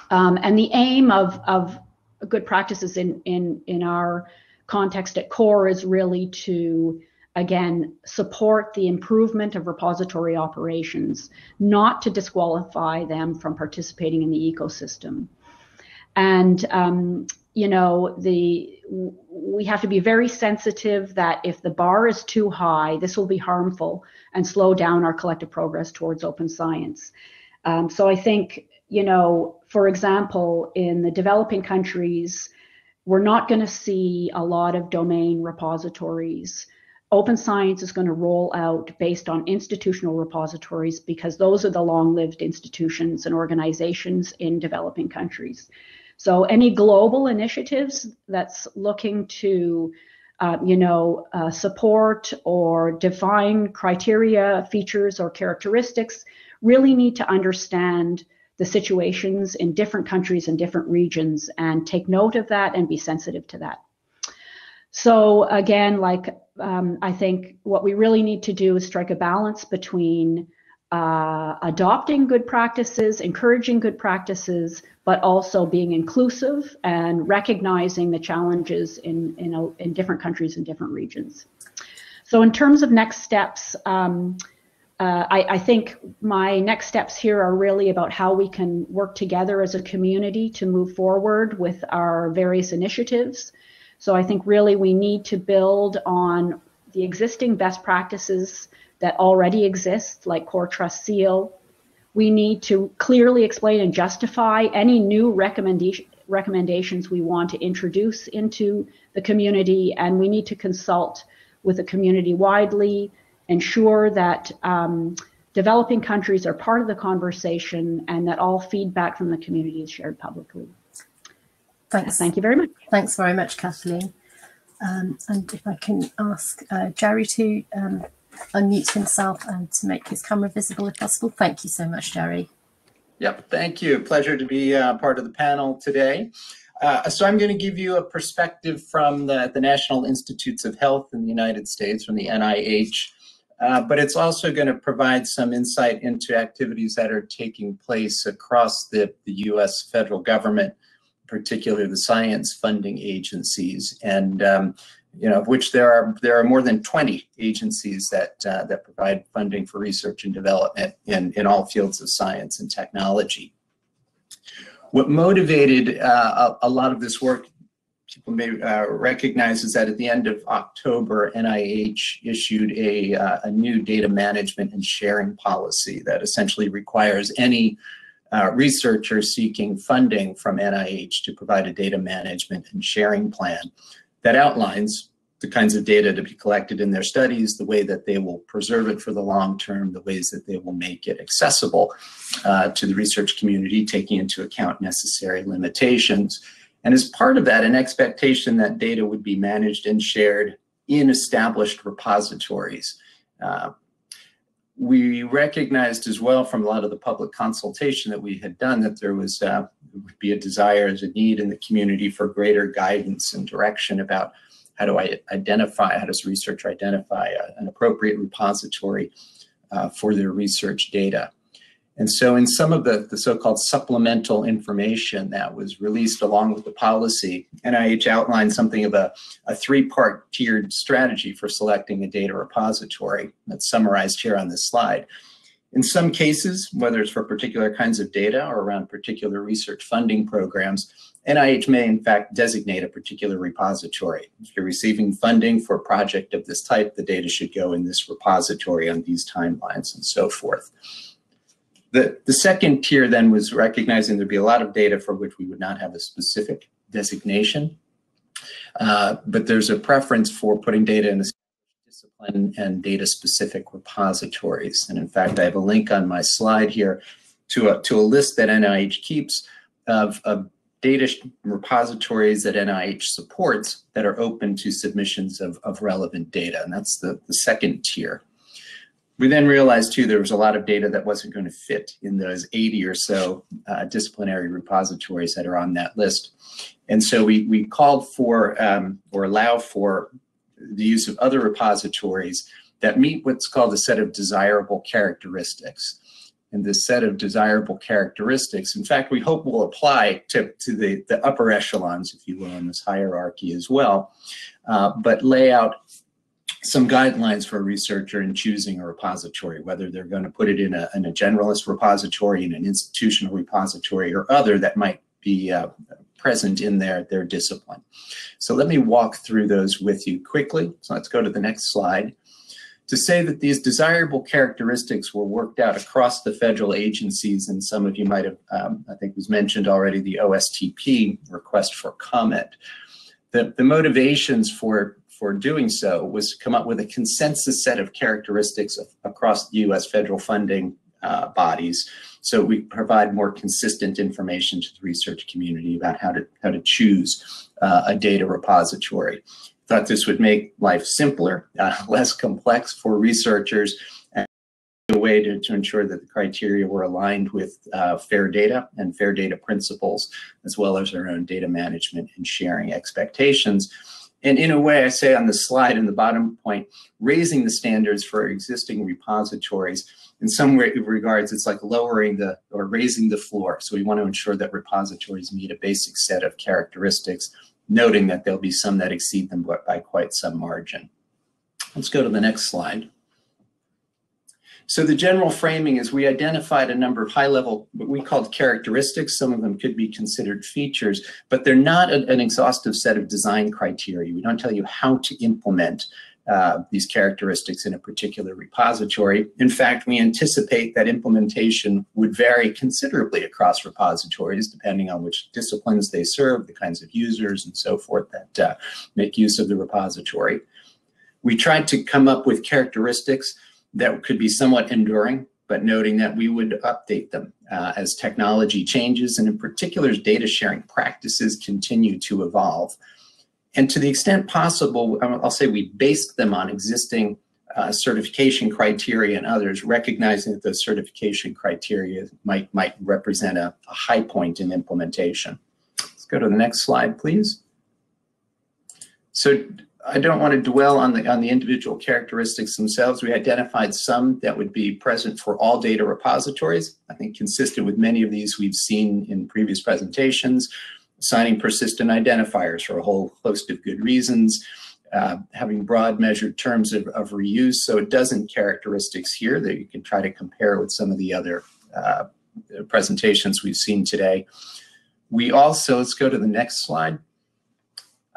Um, and the aim of of good practices in in in our context at COAR is really to again support the improvement of repository operations not to disqualify them from participating in the ecosystem. And um, you know the we have to be very sensitive that if the bar is too high this will be harmful and slow down our collective progress towards open science. Um, so i think you know for example in the developing countries we're not going to see a lot of domain repositories. Open science is going to roll out based on institutional repositories because those are the long lived institutions and organizations in developing countries. So, any global initiatives that's looking to uh, you know, uh, support or define criteria, features, or characteristics really need to understand the situations in different countries and different regions and take note of that and be sensitive to that. So again, like um, I think what we really need to do is strike a balance between uh, adopting good practices, encouraging good practices, but also being inclusive and recognizing the challenges in, in, in different countries and different regions. So in terms of next steps, um, uh, I, I, think my next steps here are really about how we can work together as a community to move forward with our various initiatives. So I think really we need to build on the existing best practices that already exist, like Core Trust Seal. We need to clearly explain and justify any new recommendation, recommendations we want to introduce into the community, and we need to consult with the community widely, ensure that um, developing countries are part of the conversation, and that all feedback from the community is shared publicly. Thanks. Thank you very much. Thanks very much, Kathleen. Um, and if I can ask uh, Jerry to um, unmute himself and to make his camera visible if possible. Thank you so much, Jerry. Yep, thank you. Pleasure to be uh, part of the panel today. Uh, so I'm going to give you a perspective from the, the National Institutes of Health in the United States, from the NIH, uh, but it's also going to provide some insight into activities that are taking place across the, the U.S. federal government, particularly the science funding agencies. And um, you know, of which there are there are more than 20 agencies that uh, that provide funding for research and development in in all fields of science and technology. What motivated uh, a, a, lot of this work, people may uh, recognize, is that at the end of October, NIH issued a uh, a new data management and sharing policy that essentially requires any uh, researcher seeking funding from NIH to provide a data management and sharing plan that outlines the kinds of data to be collected in their studies, the way that they will preserve it for the long term, the ways that they will make it accessible uh, to the research community, taking into account necessary limitations. And as part of that, an expectation that data would be managed and shared in established repositories. Uh, we recognized as well from a lot of the public consultation that we had done that there was uh, would be a desire as a need in the community for greater guidance and direction about how do I identify, how does research identify a, an appropriate repository uh, for their research data. And so in some of the, the so-called supplemental information that was released along with the policy, NIH outlined something of a, a three-part tiered strategy for selecting a data repository that's summarized here on this slide. In some cases, whether it's for particular kinds of data or around particular research funding programs, NIH may in fact designate a particular repository. If you're receiving funding for a project of this type, the data should go in this repository on these timelines and so forth. The, the second tier then was recognizing there'd be a lot of data for which we would not have a specific designation, uh, but there's a preference for putting data in the discipline and data specific repositories. And in fact, I have a link on my slide here to a, to a list that NIH keeps of, of data repositories that NIH supports that are open to submissions of, of relevant data. And that's the, the second tier. We then realized too, there was a lot of data that wasn't going to fit in those 80 or so uh, disciplinary repositories that are on that list. And so we, we called for um, or allow for the use of other repositories that meet what's called a set of desirable characteristics. And this set of desirable characteristics, in fact, we hope will apply to, to the, the upper echelons, if you will, in this hierarchy as well, uh, but lay out some guidelines for a researcher in choosing a repository, whether they're going to put it in a, in a generalist repository, in an institutional repository, or other that might be uh, present in their, their discipline. So let me walk through those with you quickly. So let's go to the next slide. To say that these desirable characteristics were worked out across the federal agencies, and some of you might have, um, I think was mentioned already, the OSTP request for comment. The, the motivations for for doing so was to come up with a consensus set of characteristics of, across the U.S. federal funding uh, bodies, so we provide more consistent information to the research community about how to how to choose uh, a data repository. Thought this would make life simpler, uh, [LAUGHS] less complex for researchers, and a way to, to ensure that the criteria were aligned with uh, fair data and fair data principles, as well as our own data management and sharing expectations And in a way, I say on the slide in the bottom point, raising the standards for existing repositories. In some regards, it's like lowering the or raising the floor. So we want to ensure that repositories meet a basic set of characteristics, noting that there'll be some that exceed them by quite some margin. Let's go to the next slide. So the general framing is we identified a number of high level, what we called characteristics. Some of them could be considered features, but they're not a, an exhaustive set of design criteria. We don't tell you how to implement uh, these characteristics in a particular repository. In fact, we anticipate that implementation would vary considerably across repositories, depending on which disciplines they serve, the kinds of users and so forth that uh, make use of the repository. We tried to come up with characteristics that could be somewhat enduring, but noting that we would update them uh, as technology changes and in particular as data sharing practices continue to evolve. And to the extent possible, I'll say we based them on existing uh, certification criteria and others, recognizing that those certification criteria might, might represent a, a high point in implementation. Let's go to the next slide, please. So I don't want to dwell on the on the individual characteristics themselves. We identified some that would be present for all data repositories. I think consistent with many of these we've seen in previous presentations, assigning persistent identifiers for a whole host of good reasons, uh, having broad measured terms of, of, reuse. So a dozen characteristics here that you can try to compare with some of the other uh, presentations we've seen today. We also, let's go to the next slide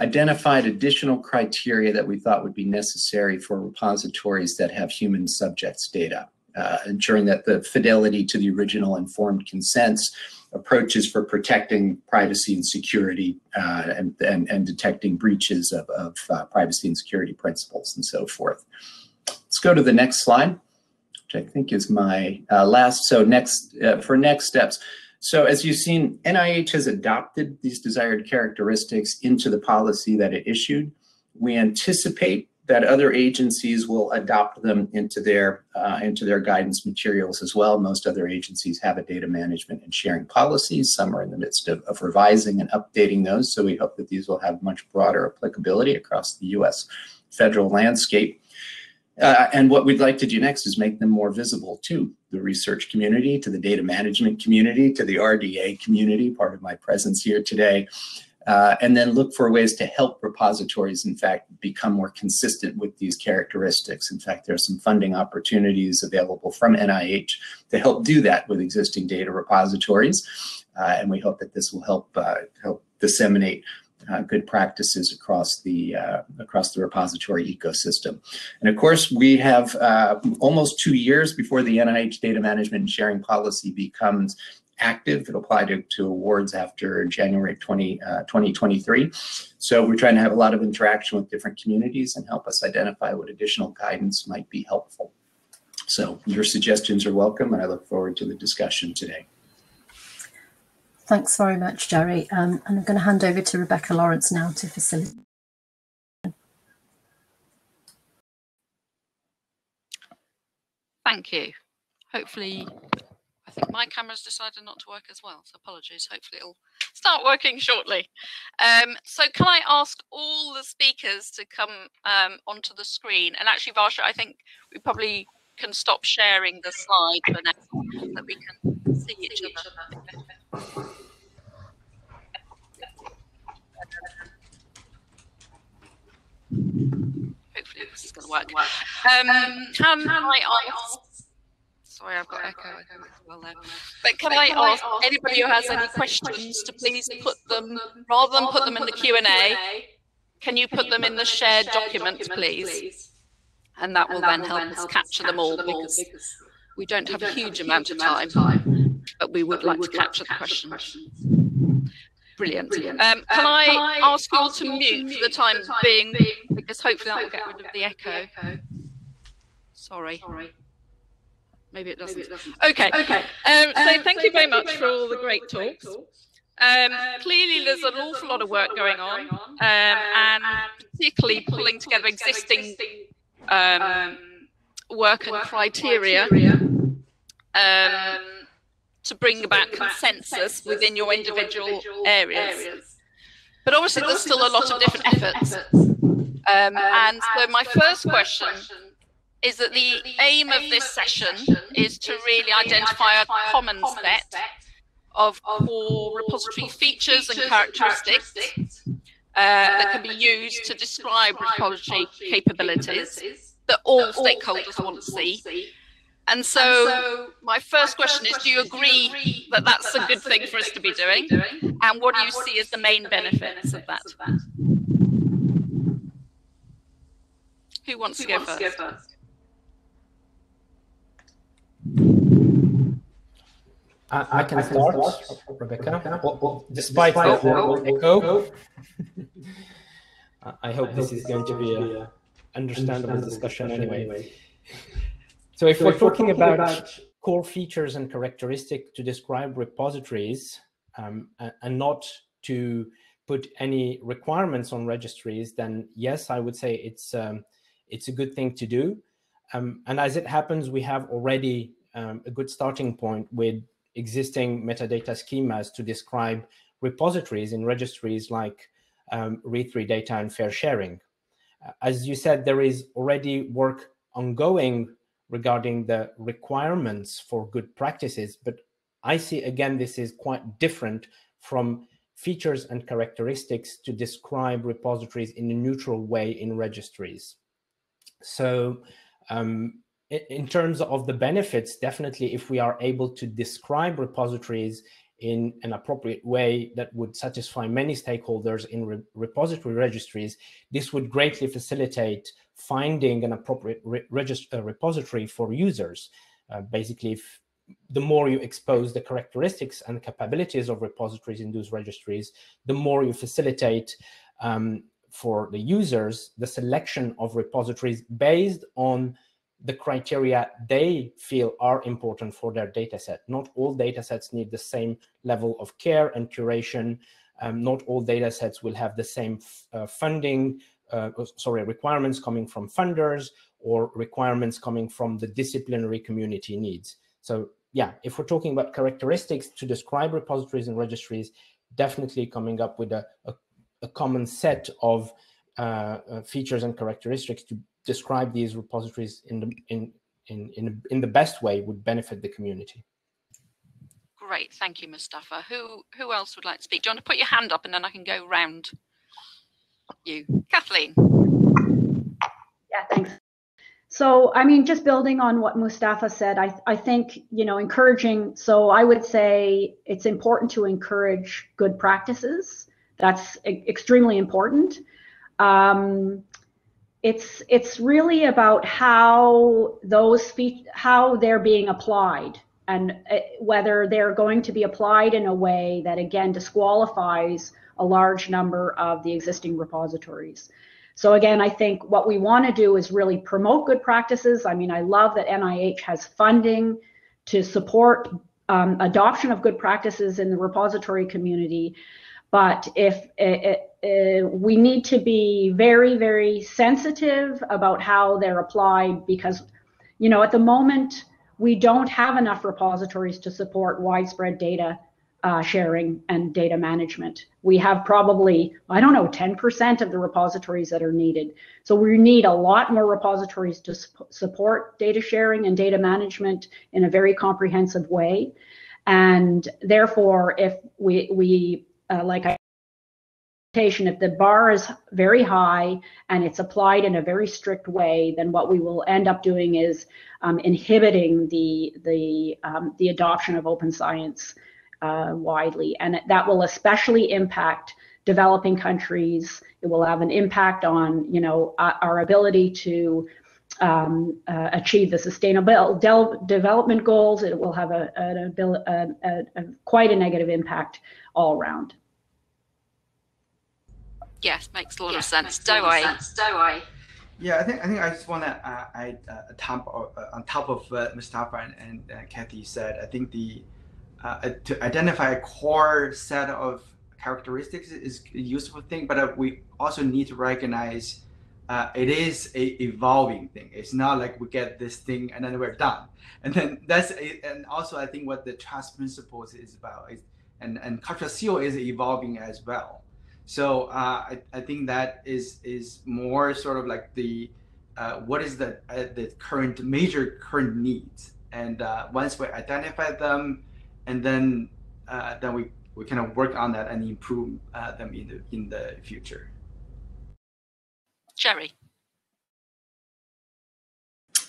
identified additional criteria that we thought would be necessary for repositories that have human subjects data, uh, ensuring that the fidelity to the original informed consents approaches for protecting privacy and security uh, and, and, and, detecting breaches of, of uh, privacy and security principles and so forth. Let's go to the next slide, which I think is my uh, last. So next, uh, for next steps, so as you've seen, NIH has adopted these desired characteristics into the policy that it issued. We anticipate that other agencies will adopt them into their uh, into their guidance materials as well. Most other agencies have a data management and sharing policies. Some are in the midst of, of revising and updating those. So we hope that these will have much broader applicability across the U.S. federal landscape. Uh, and what we'd like to do next is make them more visible to the research community, to the data management community, to the RDA community, part of my presence here today, uh, and then look for ways to help repositories, in fact, become more consistent with these characteristics. In fact, there are some funding opportunities available from NIH to help do that with existing data repositories. Uh, and we hope that this will help, uh, help disseminate uh, good practices across the uh, across the repository ecosystem. And of course, we have uh, almost two years before the NIH data management and sharing policy becomes active. It'll apply to, to awards after January 20, 2023. Uh, so we're trying to have a lot of interaction with different communities and help us identify what additional guidance might be helpful. So your suggestions are welcome, and I look forward to the discussion today. Thanks very much, Jerry. Um, and I'm going to hand over to Rebecca Lawrence now to facilitate. Thank you. Hopefully, I think my camera's decided not to work as well, so apologies. Hopefully it'll start working shortly. Um, so can I ask all the speakers to come um, onto the screen? And actually, Varsha, I think we probably can stop sharing the slide for now, that we can see each other. Hopefully this is going to work. Um, can I ask? Sorry, I've got echo as well there. But can I ask anybody who has any questions to please put them, rather than put them in the Q and A, can you put them in the shared documents, please? And that will then help us capture them all because we don't have a huge amount of time, but we would like to capture the questions. Brilliant. Brilliant. Um, um, can, I, can I ask you all to mute for the time, the time being, being, because hopefully that will get rid of the echo. echo. Sorry. Sorry. Maybe it doesn't. Maybe it doesn't. Okay. Okay. Um, so um, thank, so you very much, much for all the great talks. talks. Um, um, clearly, there's an awful lot of work going on, um, and particularly pulling together existing work and criteria to bring about consensus within your individual areas. But obviously, there's still a lot of different efforts Um, and so my first question is that the aim of this session is to really identify a common set of core repository features and characteristics uh, that can be used to describe repository capabilities that all stakeholders want to see. And so, my first question is Do you agree that that's a good thing for us to be doing? And what do you see as the main benefits of that? Who wants to go first? I, I, can, start, Rebecca. Well, well, despite, despite the, echo, [LAUGHS] I hope this is going to be an understandable discussion anyway. [LAUGHS] So if so we're, if talking, we're talking about, about, core features and characteristics to describe repositories um, and not to put any requirements on registries, then yes, I would say it's um, it's a good thing to do. Um, and as it happens, we have already um, a good starting point with existing metadata schemas to describe repositories in registries like um, re3data and FAIRsharing. Uh, as you said, there is already work ongoing regarding the requirements for good practices, but I see again this is quite different from features and characteristics to describe repositories in a neutral way in registries. So um, in terms of the benefits, definitely if we are able to describe repositories in an appropriate way that would satisfy many stakeholders in re repository registries, this would greatly facilitate finding an appropriate re uh, repository for users. Uh, basically, if the more you expose the characteristics and capabilities of repositories in those registries, the more you facilitate um, for the users the selection of repositories based on the criteria they feel are important for their data set. Not all data sets need the same level of care and curation. Um, not all data sets will have the same uh, funding, uh, oh, sorry, requirements coming from funders or requirements coming from the disciplinary community needs. So yeah, if we're talking about characteristics to describe repositories and registries, definitely coming up with a, a, a common set of uh, uh features and characteristics to describe these repositories in the in in in, in the best way would benefit the community. Great, thank you, Mustafa. Who who else would like to speak? Do you want to put your hand up and then I can go round you, Kathleen? Yeah, thanks. So, I mean, just building on what Mustafa said, I, I think, you know, encouraging. So, I would say it's important to encourage good practices. That's e extremely important. Um, it's it's really about how those feet how they're being applied and uh, whether they're going to be applied in a way that again disqualifies a large number of the existing repositories. So again, I think what we want to do is really promote good practices. I mean, I love that NIH has funding to support um, adoption of good practices in the repository community. But if it, it, uh, we need to be very, very sensitive about how they're applied because, you know, at the moment, we don't have enough repositories to support widespread data uh, sharing and data management. We have probably, I don't know, 10% of the repositories that are needed. So we need a lot more repositories to su support data sharing and data management in a very comprehensive way. And therefore, if we, we uh, like I if the bar is very high and it's applied in a very strict way, then what we will end up doing is um, inhibiting the the um, the adoption of open science uh, widely, and that will especially impact developing countries. It will have an impact on you know our ability to um, uh, achieve the sustainable de development goals. It will have a, a, a, a, quite a negative impact all around. Yes, makes a lot of sense. Do I? Sense. Do I? Yeah, I think I think I just want to uh, I uh, top, uh, on top of what Mustafa and, and uh, Kathy said. I think the uh, to identify a core set of characteristics is a useful thing, but uh, we also need to recognize it is a evolving thing. It's not like we get this thing and then we're done. And then that's a, and also I think what the trust principles is about is and and Core Trust Seal is evolving as well. So uh, I, I think that is is more sort of like the uh, what is the uh, the current major current needs, and uh, once we identify them, and then uh, then we we kind of work on that and improve uh, them in the in the future. Jerry.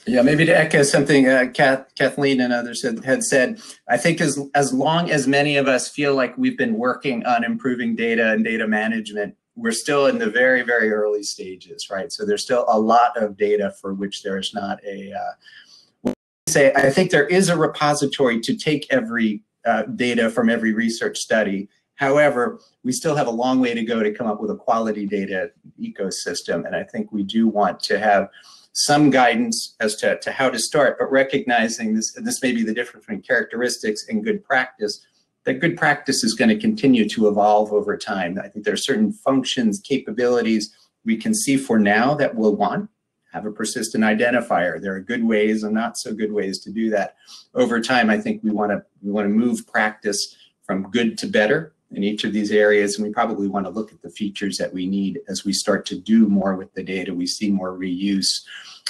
Yeah, maybe to echo something uh, Kath, Kathleen and others had, had said, I think as, as long as many of us feel like we've been working on improving data and data management, we're still in the very, very early stages, right? So there's still a lot of data for which there's not a, uh, say, I think there is a repository to take every uh, data from every research study. However, we still have a long way to go to come up with a quality data ecosystem. And I think we do want to have some guidance as to, to how to start, but recognizing this, this may be the difference between characteristics and good practice, that good practice is going to continue to evolve over time. I think there are certain functions, capabilities we can see for now that we'll want. Have a persistent identifier. There are good ways and not so good ways to do that. Over time, I think we want to we want to move practice from good to better in each of these areas. And we probably want to look at the features that we need as we start to do more with the data. We see more reuse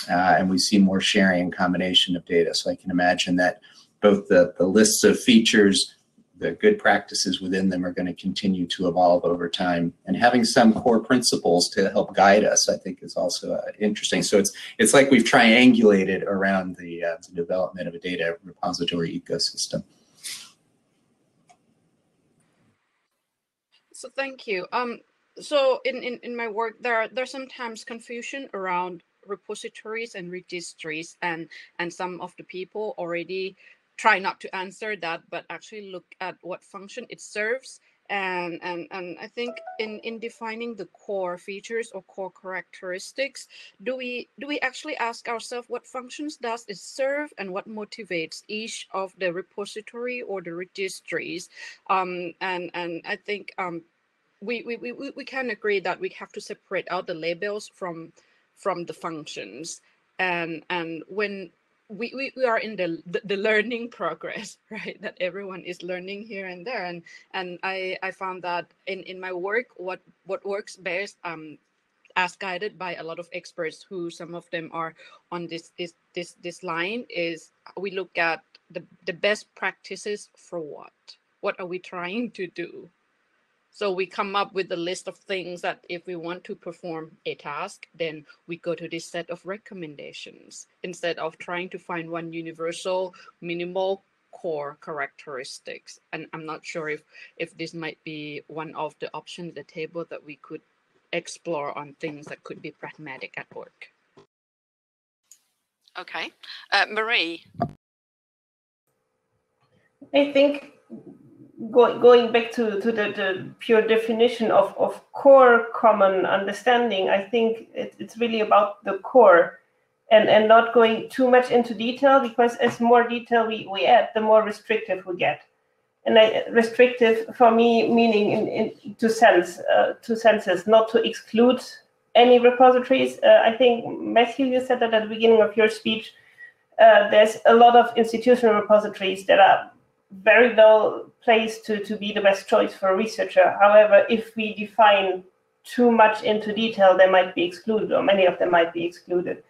uh, and we see more sharing and combination of data. So I can imagine that both the, the lists of features, the good practices within them are going to continue to evolve over time. And having some core principles to help guide us, I think is also uh, interesting. So it's it's like we've triangulated around the, uh, the development of a data repository ecosystem. So thank you. Um, so in, in, in my work, there there's sometimes confusion around repositories and registries, and and some of the people already try not to answer that, but actually look at what function it serves. And and and I think in in defining the core features or core characteristics, do we do we actually ask ourselves what functions does it serve and what motivates each of the repository or the registries? Um, and and I think um, we, we, we, we can agree that we have to separate out the labels from from the functions. And and when we, we, we are in the, the, the learning [LAUGHS] progress right? That everyone is learning here and there. And and i i found that in in my work what what works best um as guided by a lot of experts who some of them are on this this this this line is we look at the the best practices for what? What are we trying to do so we come up with a list of things that if we want to perform a task, then we go to this set of recommendations instead of trying to find one universal minimal core characteristics. And I'm not sure if, if this might be one of the options at the table that we could explore on things that could be pragmatic at work. Okay. Uh, Marie. I think going going back to, to the, the pure definition of, of core common understanding, I think it, it's really about the core and, and not going too much into detail because as more detail we, we add, the more restrictive we get. And I, restrictive for me meaning in, in to sense uh, to senses, not to exclude any repositories. Uh, I think Matthew, you said that at the beginning of your speech. Uh, there's a lot of institutional repositories that are very well placed to, to be the best choice for a researcher. However, if we define too much into detail, they might be excluded, or many of them might be excluded.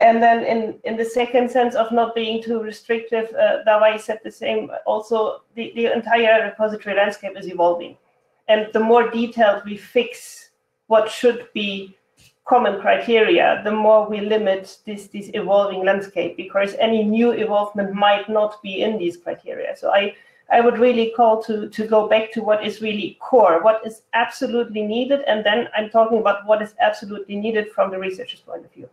And then in, in the second sense of not being too restrictive, uh, Dawei said the same. Also, the, the entire repository landscape is evolving. And the more detailed we fix what should be common criteria, the more we limit this, this evolving landscape because any new evolvement might not be in these criteria. So I, I would really call to, to go back to what is really core, what is absolutely needed. And then I'm talking about what is absolutely needed from the researcher's point of view.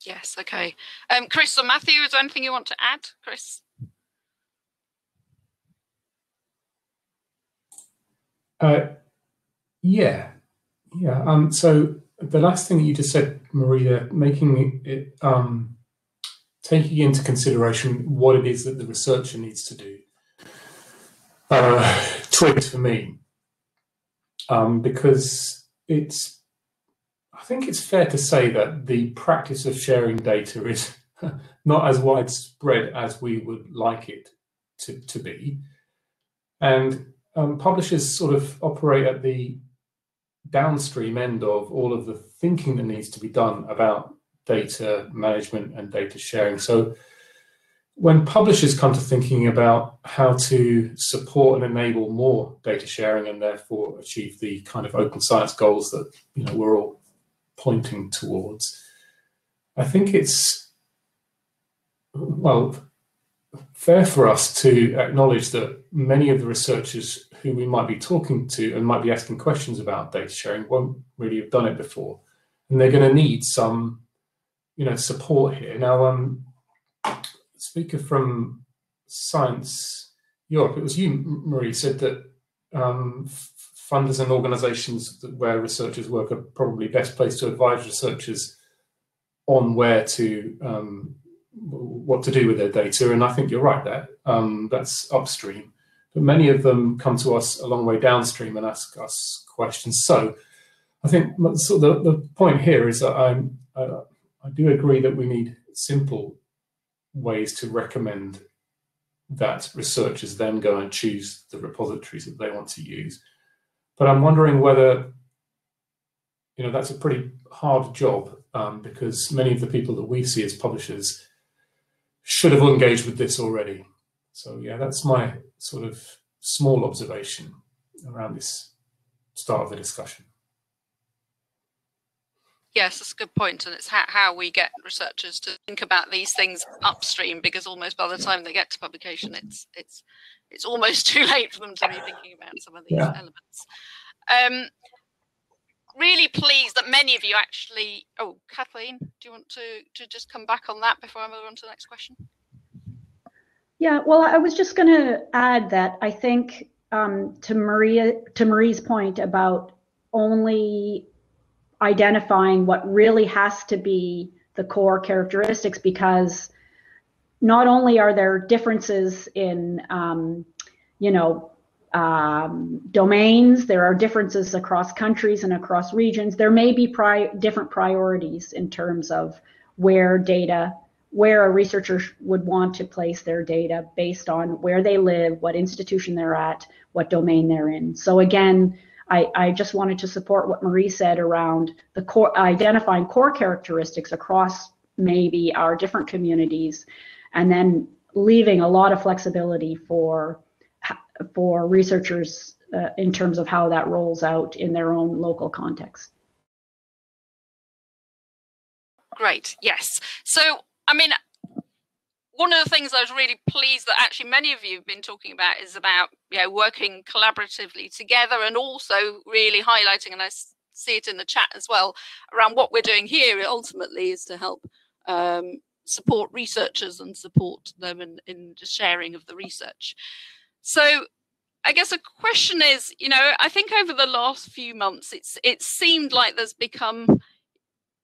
Yes, okay. Um, Chris or Matthew, is there anything you want to add, Chris? Uh, yeah, yeah. Um, so the last thing that you just said, Maria, making it, um, taking into consideration what it is that the researcher needs to do, uh, [LAUGHS] triggers for me um, because it's. I think it's fair to say that the practice of sharing data is [LAUGHS] not as widespread as we would like it to, to be. And um, publishers sort of operate at the downstream end of all of the thinking that needs to be done about data management and data sharing. So when publishers come to thinking about how to support and enable more data sharing and therefore achieve the kind of open science goals that you know we're all pointing towards, I think it's well fair for us to acknowledge that many of the researchers who we might be talking to and might be asking questions about data sharing won't really have done it before, and they're going to need some you know support here. Now, um, speaker from Science Europe, it was you, Marie, said that um, funders and organisations where researchers work are probably best placed to advise researchers on where to um, what to do with their data. And I think you're right there. Um, that's upstream, but many of them come to us a long way downstream and ask us questions. So I think so the, the point here is that I'm, uh, I do agree that we need simple ways to recommend that researchers then go and choose the repositories that they want to use. But I'm wondering whether, you know, that's a pretty hard job um, because many of the people that we see as publishers should have engaged with this already. So yeah, that's my sort of small observation around this start of the discussion. Yes, that's a good point, and it's how, how we get researchers to think about these things upstream, because almost by the time they get to publication, it's it's it's almost [LAUGHS] too late for them to be thinking about some of these yeah. elements. Um, really pleased that many of you actually. Oh, Kathleen, do you want to to just come back on that before I move on to the next question? Yeah, well, I was just going to add that I think um, to Maria to Marie's point about only identifying what really has to be the core characteristics because not only are there differences in um, you know um, domains. There are differences across countries and across regions. There may be pri different priorities in terms of where data where a researcher would want to place their data based on where they live what institution they're at what domain they're in. So again I, I just wanted to support what Marie said around the core, identifying core characteristics across maybe our different communities, and then leaving a lot of flexibility for for researchers uh, in terms of how that rolls out in their own local context. Great. Yes. So, I mean, one of the things I was really pleased that actually many of you have been talking about is about you know working collaboratively together and also really highlighting and I see it in the chat as well around what we're doing here ultimately is to help um, support researchers and support them in, in the sharing of the research. So I guess a question is, you know, I think over the last few months, it's it seemed like there's become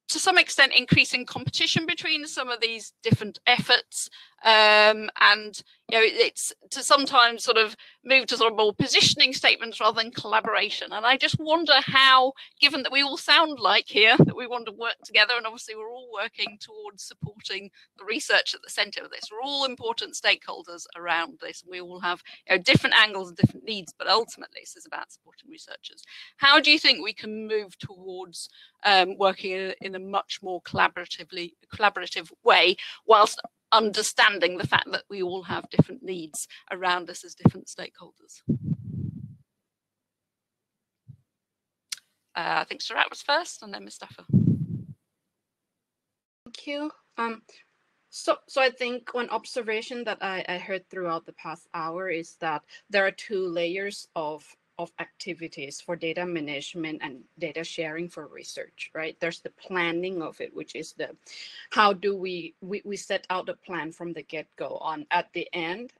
to some extent increasing competition between some of these different efforts um, and you know it's to sometimes sort of move to sort of more positioning statements rather than collaboration. And i just wonder how given that we all sound like here that we want to work together and obviously we're all working towards supporting the research at the center of this we're all important stakeholders around this we all have you know, different angles and different needs but ultimately this is about supporting researchers. How do you think we can move towards um, working in a, in a much more collaboratively collaborative way whilst understanding the fact that we all have different needs around us as different stakeholders. Uh, I think Sarat was first and then Mustafa. Thank you. Um, so, so I think one observation that I, I heard throughout the past hour is that there are two layers of of activities for data management and data sharing for research, right? There's the planning of it, which is the how do we we, we set out a plan from the get-go on at the end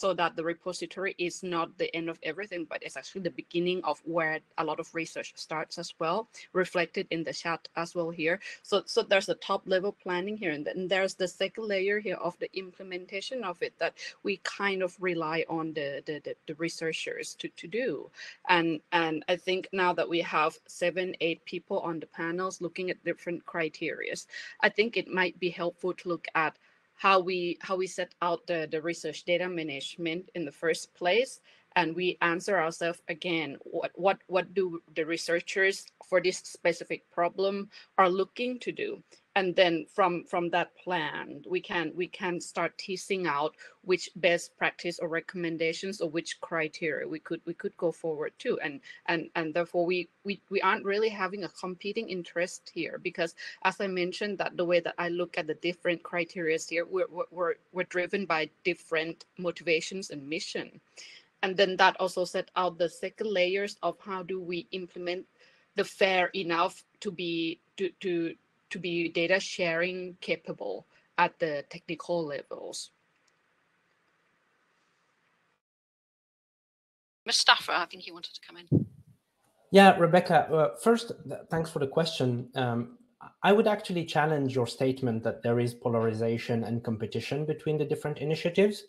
so that the repository is not the end of everything, but it's actually the beginning of where a lot of research starts as well, reflected in the chat as well here. So, so there's a top level planning here, and then there's the second layer here of the implementation of it that we kind of rely on the, the, the, the researchers to, to do. And, and I think now that we have seven, eight people on the panels looking at different criterias, I think it might be helpful to look at how we how we set out the, the research data management in the first place and we answer ourselves again what what what do the researchers for this specific problem are looking to do and then from from that plan we can we can start teasing out which best practice or recommendations or which criteria we could we could go forward to. And and and therefore we we, we aren't really having a competing interest here because as i mentioned that the way that i look at the different criteria here we're we're, we're driven by different motivations and mission. And then that also set out the second layers of how do we implement the fair enough to be to to to be data sharing capable at the technical levels. Mustafa, I think you wanted to come in. Yeah, Rebecca, uh, first, thanks for the question. Um, I would actually challenge your statement that there is polarization and competition between the different initiatives.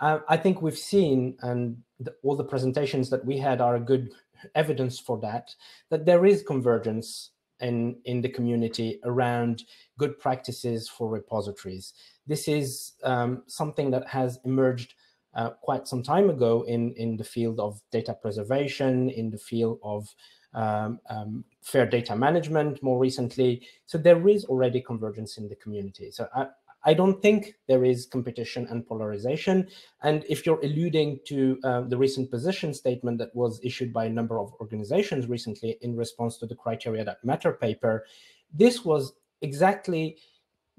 Uh, I think we've seen, and the, all the presentations that we had are a good evidence for that, that there is convergence in, in the community around good practices for repositories. This is um, something that has emerged uh, quite some time ago in, in the field of data preservation, in the field of um, um, fair data management more recently. So there is already convergence in the community. So I, I don't think there is competition and polarization. And if you're alluding to uh, the recent position statement that was issued by a number of organizations recently in response to the criteria that matter paper, this was exactly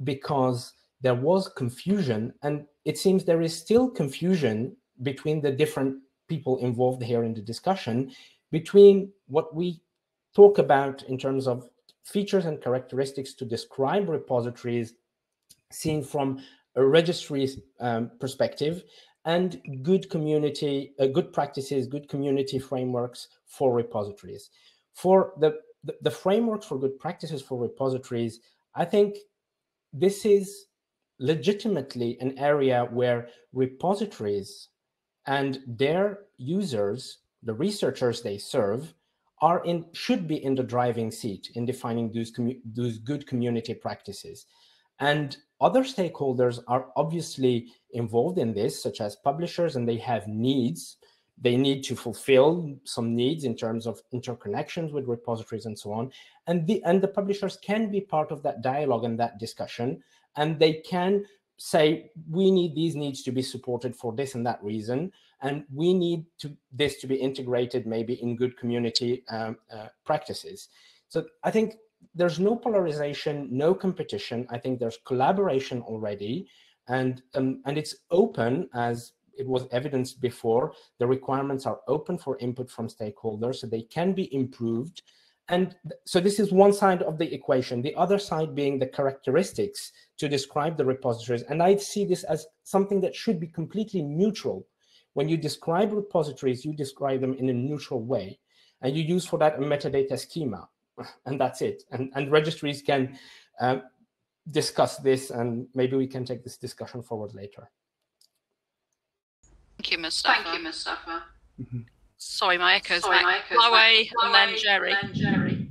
because there was confusion and it seems there is still confusion between the different people involved here in the discussion between what we talk about in terms of features and characteristics to describe repositories seen from a registry um, perspective and good community, uh, good practices, good community frameworks for repositories. For the, the, the frameworks for good practices for repositories, I think this is legitimately an area where repositories and their users, the researchers they serve, are in should be in the driving seat in defining those, those good community practices. And other stakeholders are obviously involved in this, such as publishers, and they have needs. They need to fulfill some needs in terms of interconnections with repositories and so on. And the, and the publishers can be part of that dialogue and that discussion, and they can say, we need these needs to be supported for this and that reason, and we need to, this to be integrated maybe in good community um, uh, practices. So I think there's no polarization, no competition. I think there's collaboration already, and um, and it's open as it was evidenced before. The requirements are open for input from stakeholders, so they can be improved. And so this is one side of the equation. The other side being the characteristics to describe the repositories. And I see this as something that should be completely neutral. When you describe repositories, you describe them in a neutral way. And you use for that a metadata schema and that's it. And, and registries can uh, discuss this, and maybe we can take this discussion forward later. Thank you, Mustafa. Thank you, Mustafa. Mm -hmm. Sorry, my echo's Sorry, back. My echo's Chloe, back. and then Jerry. And then Jerry.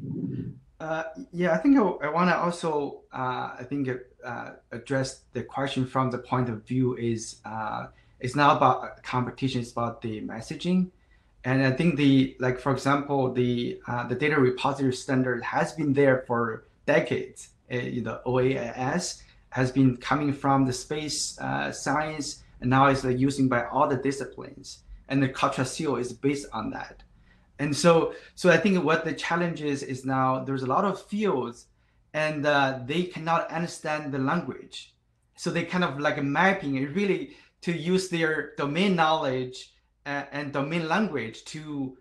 Uh, yeah, I think I, I want to also, uh, I think, uh, address the question from the point of view is uh, it's not about competition; it's about the messaging. And I think the like for example the uh, the data repository standard has been there for decades. Uh, the OAIS has been coming from the space uh, science and now it's like, using by all the disciplines. And the Core Trust Seal is based on that. And so so I think what the challenge is is now there's a lot of fields and uh, they cannot understand the language. So they kind of like mapping it really to use their domain knowledge and the main language to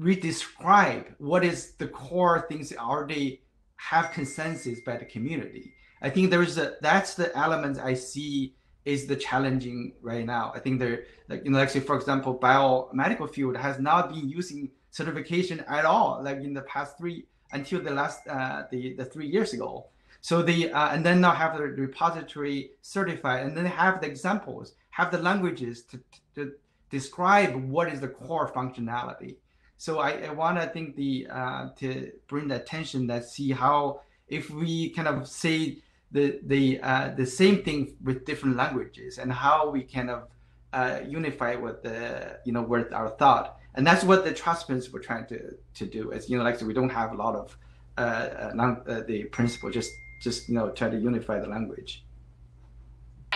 redescribe what is the core things that already have consensus by the community. I think there's a that's the element I see is the challenging right now. I think there, like you know, actually, for example, biomedical field has not been using certification at all, like in the past three until the last uh, the the three years ago. So the uh, and then now have the repository certified, and then have the examples, have the languages to to, describe what is the core functionality. So I, I want to think the uh, to bring the attention that see how if we kind of say the the uh, the same thing with different languages and how we kind of uh, unified with the you know with our thought, and that's what the trust principle trying to to do. Is you know like so we don't have a lot of uh, uh, uh, the principle, just just you know try to unify the language.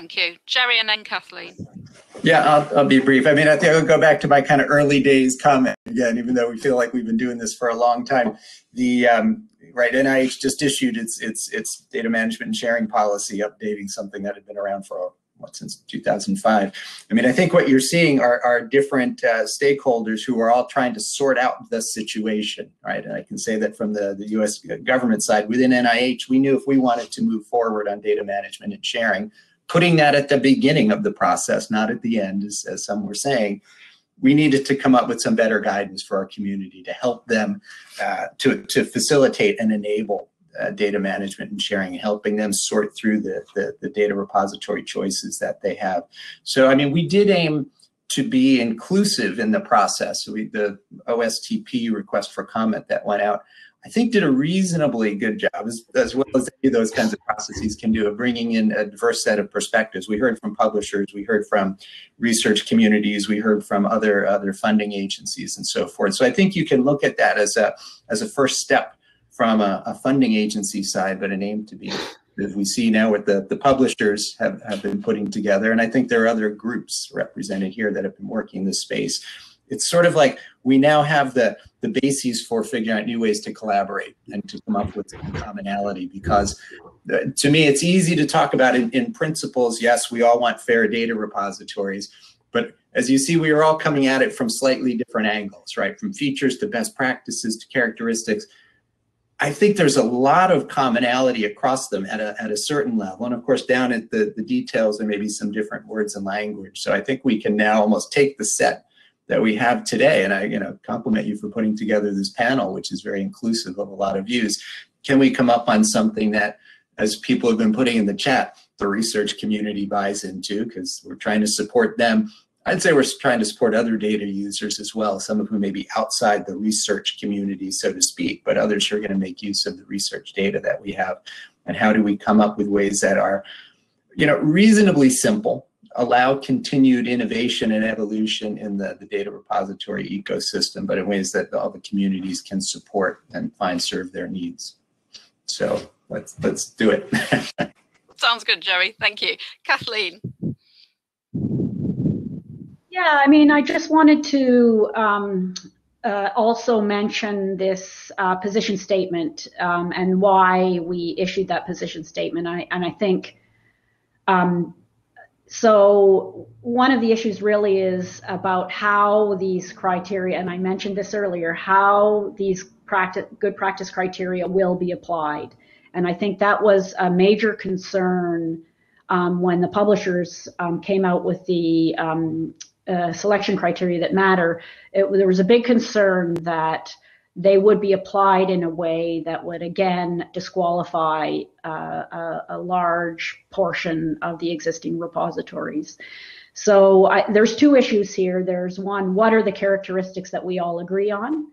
Thank you, Jerry, and then Kathleen. Yeah, I'll, I'll be brief. I mean, I think I'll go back to my kind of early days comment again, even though we feel like we've been doing this for a long time. The um, right NIH just issued its its its data management and sharing policy, updating something that had been around for what since 2005. I mean, I think what you're seeing are, are different uh, stakeholders who are all trying to sort out the situation, right? And I can say that from the, the US government side, within NIH, we knew if we wanted to move forward on data management and sharing, putting that at the beginning of the process, not at the end, as, as some were saying, we needed to come up with some better guidance for our community to help them uh, to, to facilitate and enable uh, data management and sharing, helping them sort through the, the, the data repository choices that they have. So, I mean, we did aim to be inclusive in the process. We, the OSTP request for comment that went out, I think did a reasonably good job, as, as well as those kinds of processes can do, of bringing in a diverse set of perspectives. We heard from publishers, we heard from research communities, we heard from other other funding agencies and so forth. So I think you can look at that as a as a first step from a, a funding agency side, but an aim to be as we see now what the, the publishers have, have been putting together. And I think there are other groups represented here that have been working in this space. It's sort of like we now have the, the bases for figuring out new ways to collaborate and to come up with commonality because uh, to me, it's easy to talk about in, in principles. Yes, we all want fair data repositories, but as you see, we are all coming at it from slightly different angles, right? From features to best practices to characteristics. I think there's a lot of commonality across them at a, at a certain level. And of course, down at the, the details, there may be some different words and language. So I think we can now almost take the set that we have today. And I you know, compliment you for putting together this panel, which is very inclusive of a lot of views. Can we come up on something that, as people have been putting in the chat, the research community buys into because we're trying to support them I'd say we're trying to support other data users as well, some of whom may be outside the research community, so to speak, but others who are going to make use of the research data that we have. And how do we come up with ways that are, you know, reasonably simple, allow continued innovation and evolution in the, the data repository ecosystem, but in ways that all the communities can support and find serve their needs. So let's let's do it. [LAUGHS] Sounds good, Jerry. Thank you. Kathleen. Yeah, I mean, I just wanted to um, uh, also mention this uh, position statement um, and why we issued that position statement. I, and I think um, so. One of the issues really is about how these criteria, and I mentioned this earlier, how these practice, good practice criteria will be applied. And I think that was a major concern um, when the publishers um, came out with the um, uh, selection criteria that matter, it, there was a big concern that they would be applied in a way that would again disqualify uh, a, a, large portion of the existing repositories. So I, there's two issues here. There's one, what are the characteristics that we all agree on?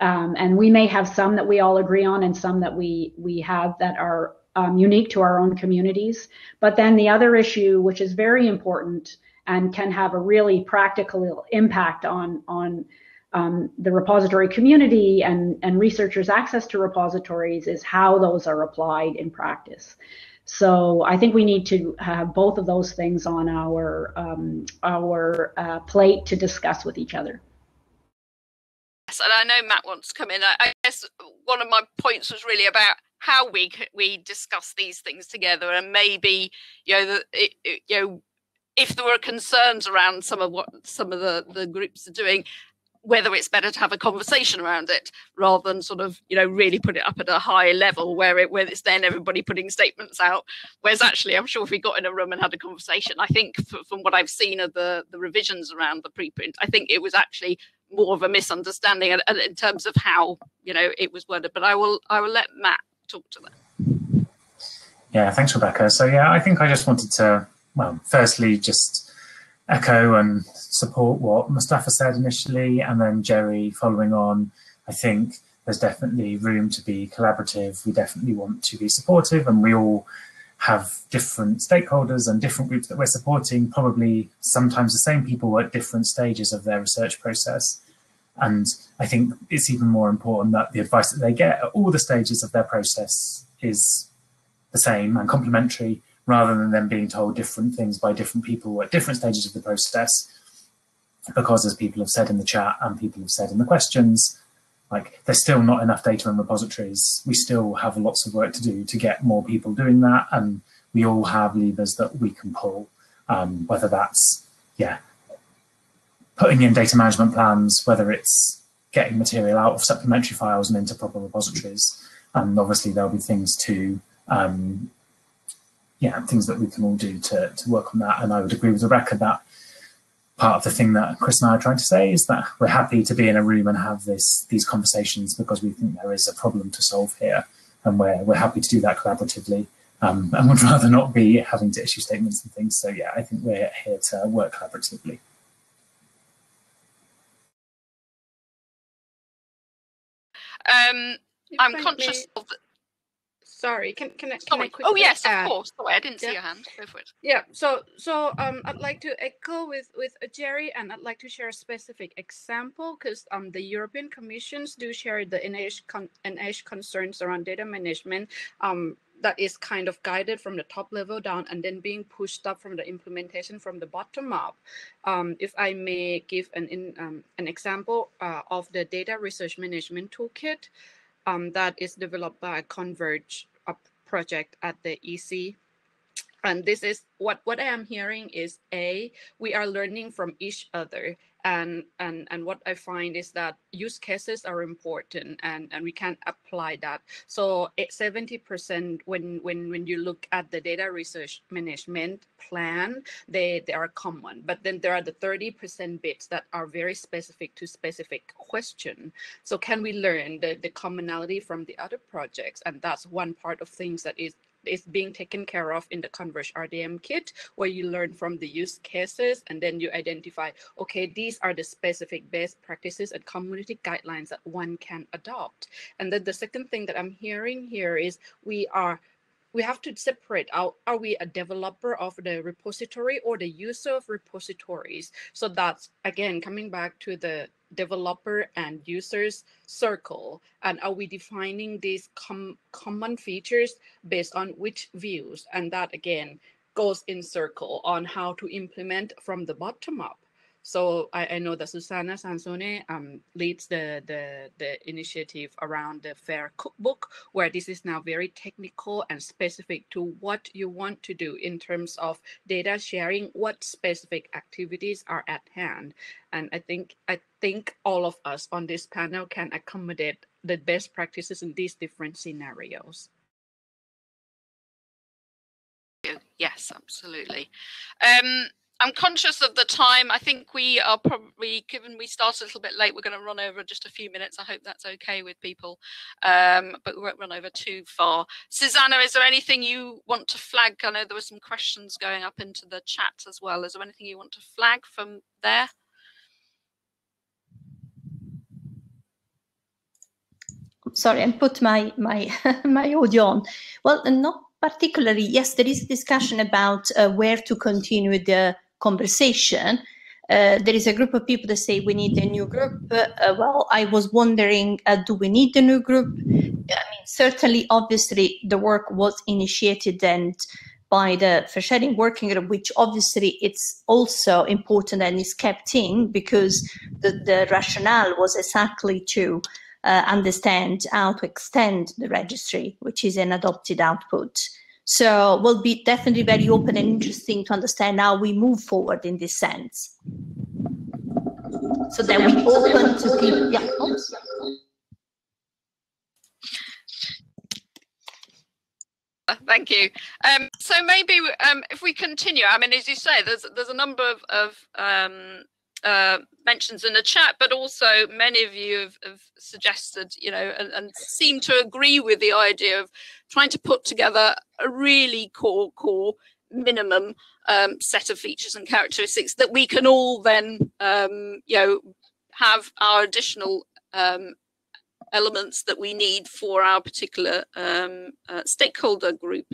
Um, and we may have some that we all agree on and some that we we have that are um, unique to our own communities. But then the other issue, which is very important, and can have a really practical impact on on um, the repository community and, and researchers' access to repositories is how those are applied in practice. So I think we need to have both of those things on our um, our uh, plate to discuss with each other. Yes, and I know Matt wants to come in. I guess one of my points was really about how we we discuss these things together, and maybe you know the, it, it, you know if there were concerns around some of what some of the, the groups are doing, whether it's better to have a conversation around it rather than sort of you know really put it up at a high level where it where it's then everybody putting statements out. Whereas actually i'm sure if we got in a room and had a conversation i think from what i've seen of the the revisions around the preprint i think it was actually more of a misunderstanding in terms of how you know it was worded. But i will i will let matt talk to that. Yeah thanks rebecca. So yeah i think i just wanted to well, firstly, just echo and support what Mustafa said initially, and then Jerry following on. I think there's definitely room to be collaborative. We definitely want to be supportive, and we all have different stakeholders and different groups that we're supporting, probably sometimes the same people at different stages of their research process. And I think it's even more important that the advice that they get at all the stages of their process is the same and complementary rather than them being told different things by different people at different stages of the process. Because as people have said in the chat and people have said in the questions, like there's still not enough data in repositories. We still have lots of work to do to get more people doing that. And we all have levers that we can pull, um, whether that's, yeah, putting in data management plans, whether it's getting material out of supplementary files and into proper repositories. And obviously there'll be things to, um, yeah, things that we can all do to, to work on that. And I would agree with Rebecca that part of the thing that Chris and I are trying to say is that we're happy to be in a room and have this these conversations because we think there is a problem to solve here. And we're, we're happy to do that collaboratively. Um, and would [LAUGHS] rather not be having to issue statements and things. So yeah, I think we're here to work collaboratively. Um, I'm conscious of. Sorry, can can I, can Sorry. I quickly Oh yes, add? of course. Sorry, I didn't see your hand. Go for it. Yeah, so so um, I'd like to echo with with Jerry, and I'd like to share a specific example because um, the European Commissions do share the NIH con- NIH concerns around data management. Um, that is kind of guided from the top level down and then being pushed up from the implementation from the bottom up. Um, if I may give an in, um, an example uh, of the data research management toolkit um, that is developed by Converge project at the EC and this is what what i am hearing is a we are learning from each other. And and and what i find is that use cases are important and and we can apply that. So eh, it- 70% when when when you look at the data research management plan they they are common. But then there are the 30% bits that are very specific to specific question. So can we learn the the commonality from the other projects? And that's one part of things that is is being taken care of in the Converge RDM kit, where you learn from the use cases and then you identify, okay, these are the specific best practices and community guidelines that one can adopt. And then the second thing that I'm hearing here is we are we have to separate out are we a developer of the repository or the user of repositories so that's again coming back to the developer and users circle? And are we defining these com- common features based on which views? And that again goes in circle on how to implement from the bottom up so I, I know that Susanna Sansone um, leads the, the the initiative around the Fair Cookbook, where this is now very technical and specific to what you want to do in terms of data sharing, what specific activities are at hand. And I think I think all of us on this panel can accommodate the best practices in these different scenarios. Yes, absolutely. Um, I'm conscious of the time. I think we are probably, given we started a little bit late, we're going to run over just a few minutes. I hope that's okay with people, um, but we won't run over too far. Susanna, is there anything you want to flag? I know there were some questions going up into the chat as well. Is there anything you want to flag from there? sorry, I put my my [LAUGHS] my audio on. Well, not particularly. Yes, there is discussion about uh, where to continue the conversation. Uh, there is a group of people that say we need a new group. Uh, well, I was wondering, uh, do we need a new group? I mean, certainly, obviously, the work was initiated and by the for working group, which obviously it's also important and is kept in because the, the rationale was exactly to uh, understand how to extend the registry, which is an adopted output. So we'll be definitely very open and interesting to understand how we move forward in this sense. So that we open to people. Yeah. Oops. Thank you. Um, so maybe um, if we continue, I mean, as you say, there's there's a number of, of um, uh, mentions in the chat, but also many of you have, have suggested, you know, and, and, seem to agree with the idea of trying to put together a really core, core minimum um, set of features and characteristics that we can all then, um, you know, have our additional um, elements that we need for our particular um, uh, stakeholder group.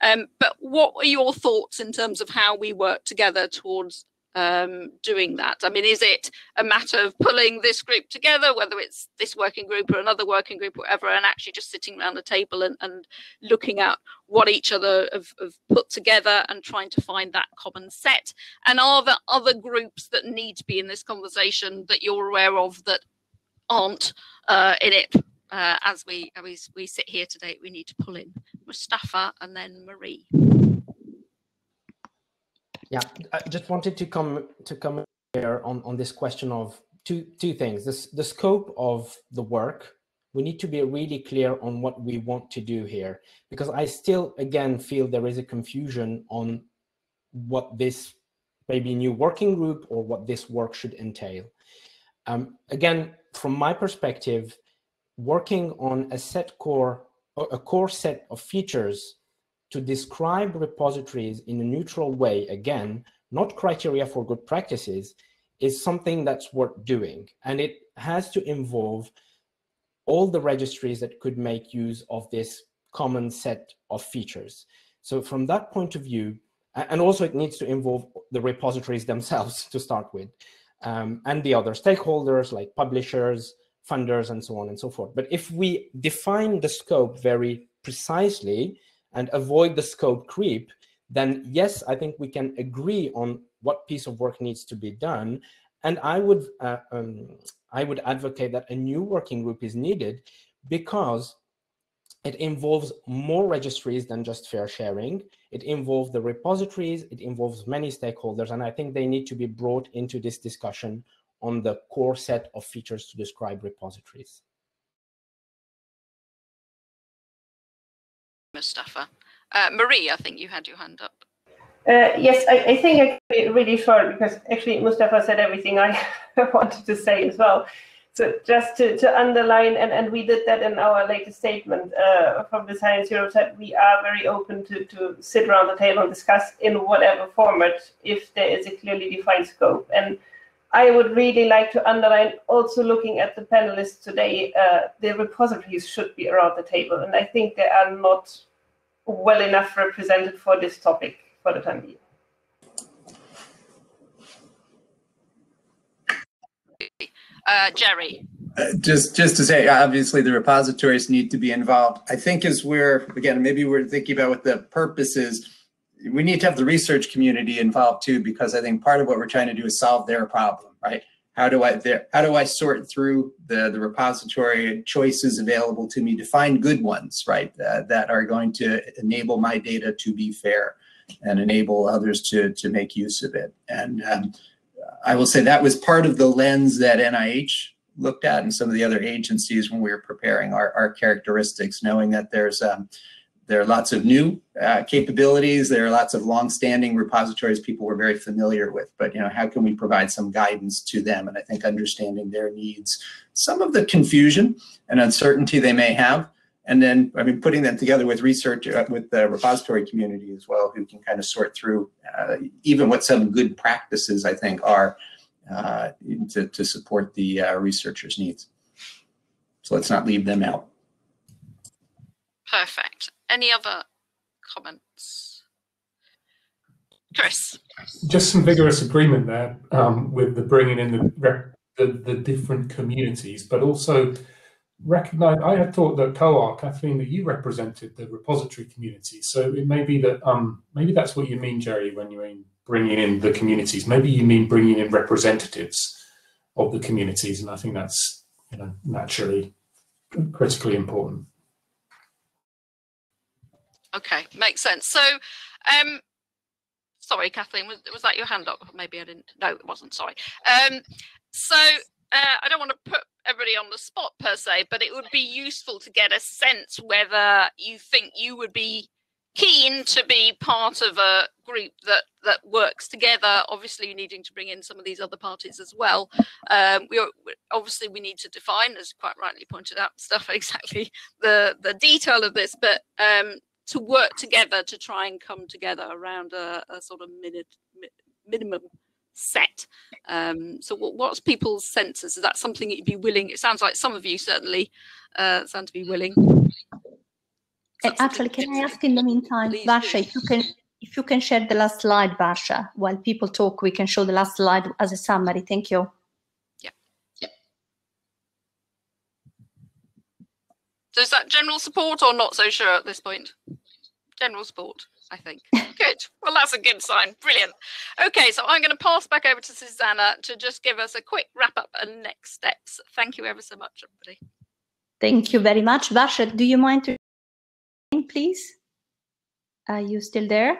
Um, but what are your thoughts in terms of how we work together towards um, doing that? I mean, is it a matter of pulling this group together, whether it's this working group or another working group, whatever, and actually just sitting around the table and, and looking at what each other have, have, put together and trying to find that common set? And are there other groups that need to be in this conversation that you're aware of that aren't uh, in it? Uh, as we, as we we sit here today, we need to pull in Mustafa and then Marie. Yeah, I just wanted to come to come here on, on this question of two two things. This the scope of the work. We need to be really clear on what we want to do here, because I still again feel there is a confusion on what this maybe new working group or what this work should entail. Um, again, from my perspective, working on a set core a core set of features to describe repositories in a neutral way, again, not criteria for good practices, is something that's worth doing. And it has to involve all the registries that could make use of this common set of features. So from that point of view, and also it needs to involve the repositories themselves [LAUGHS] to start with, um, and the other stakeholders like publishers, funders, and so on and so forth. But if we define the scope very precisely, and avoid the scope creep, then yes, I think we can agree on what piece of work needs to be done. And I would, uh, um, I would advocate that a new working group is needed because it involves more registries than just FAIRsharing. It involves the repositories, it involves many stakeholders, and I think they need to be brought into this discussion on the core set of features to describe repositories. Mustafa. Uh, Marie, I think you had your hand up. Uh, yes, I, I, think I can be really short because actually Mustafa said everything I [LAUGHS] wanted to say as well. So just to, to underline, and, and we did that in our latest statement uh, from the Science Europe side, we are very open to, to sit around the table and discuss in whatever format if there is a clearly defined scope. And I would really like to underline also looking at the panelists today, uh, the repositories should be around the table. And I think they are not well enough represented for this topic for the time being. Uh, Jerry. Uh, just just to say, obviously the repositories need to be involved. I think as we're again, maybe we're thinking about what the purpose is. We need to have the research community involved too, because I think part of what we're trying to do is solve their problem, right? How do I how do I sort through the the repository choices available to me to find good ones, right? Uh, that are going to enable my data to be fair and enable others to to make use of it. And um, I will say that was part of the lens that NIH looked at and some of the other agencies when we were preparing our, our characteristics, knowing that there's um, there are lots of new uh, capabilities. There are lots of long-standing repositories people were very familiar with, but you know, how can we provide some guidance to them? And I think understanding their needs, some of the confusion and uncertainty they may have, and then I mean, putting them together with research uh, with the repository community as well, who can kind of sort through uh, even what some good practices I think are uh, to, to support the uh, researchers' needs. So let's not leave them out. Perfect. Any other comments? Chris. Just some vigorous agreement there um, with the bringing in the, the, the different communities, but also recognize. I had thought that COAR, Kathleen, that you represented the repository community. So it may be that um, maybe that's what you mean, Jerry, when you mean bringing in the communities. Maybe you mean bringing in representatives of the communities, and I think that's you know naturally critically important. Okay, makes sense. So, um, sorry, Kathleen, was, was that your hand up? Maybe I didn't. No, it wasn't. Sorry. Um, so uh, I don't want to put everybody on the spot per se, but it would be useful to get a sense whether you think you would be keen to be part of a group that that works together obviously needing to bring in some of these other parties as well um, we are, obviously we need to define as quite rightly pointed out stuff [LAUGHS] exactly the the detail of this but um, to work together to try and come together around a, a sort of minute, minimum set Um, so what, what's people's senses? Is that something that you'd be willing? It sounds like some of you certainly uh, sound to be willing. And actually, can I ask in the meantime, Please Varsha, do. if you can if you can share the last slide, Varsha, while people talk, we can show the last slide as a summary. Thank you. Yeah. So is that general support or not so sure at this point? General sport, I think. good. Well, that's a good sign. Brilliant. Okay, so I'm going to pass back over to Susanna to just give us a quick wrap up and next steps. Thank you ever so much, everybody. Thank you very much, Varsha. Do you mind to please? Are you still there?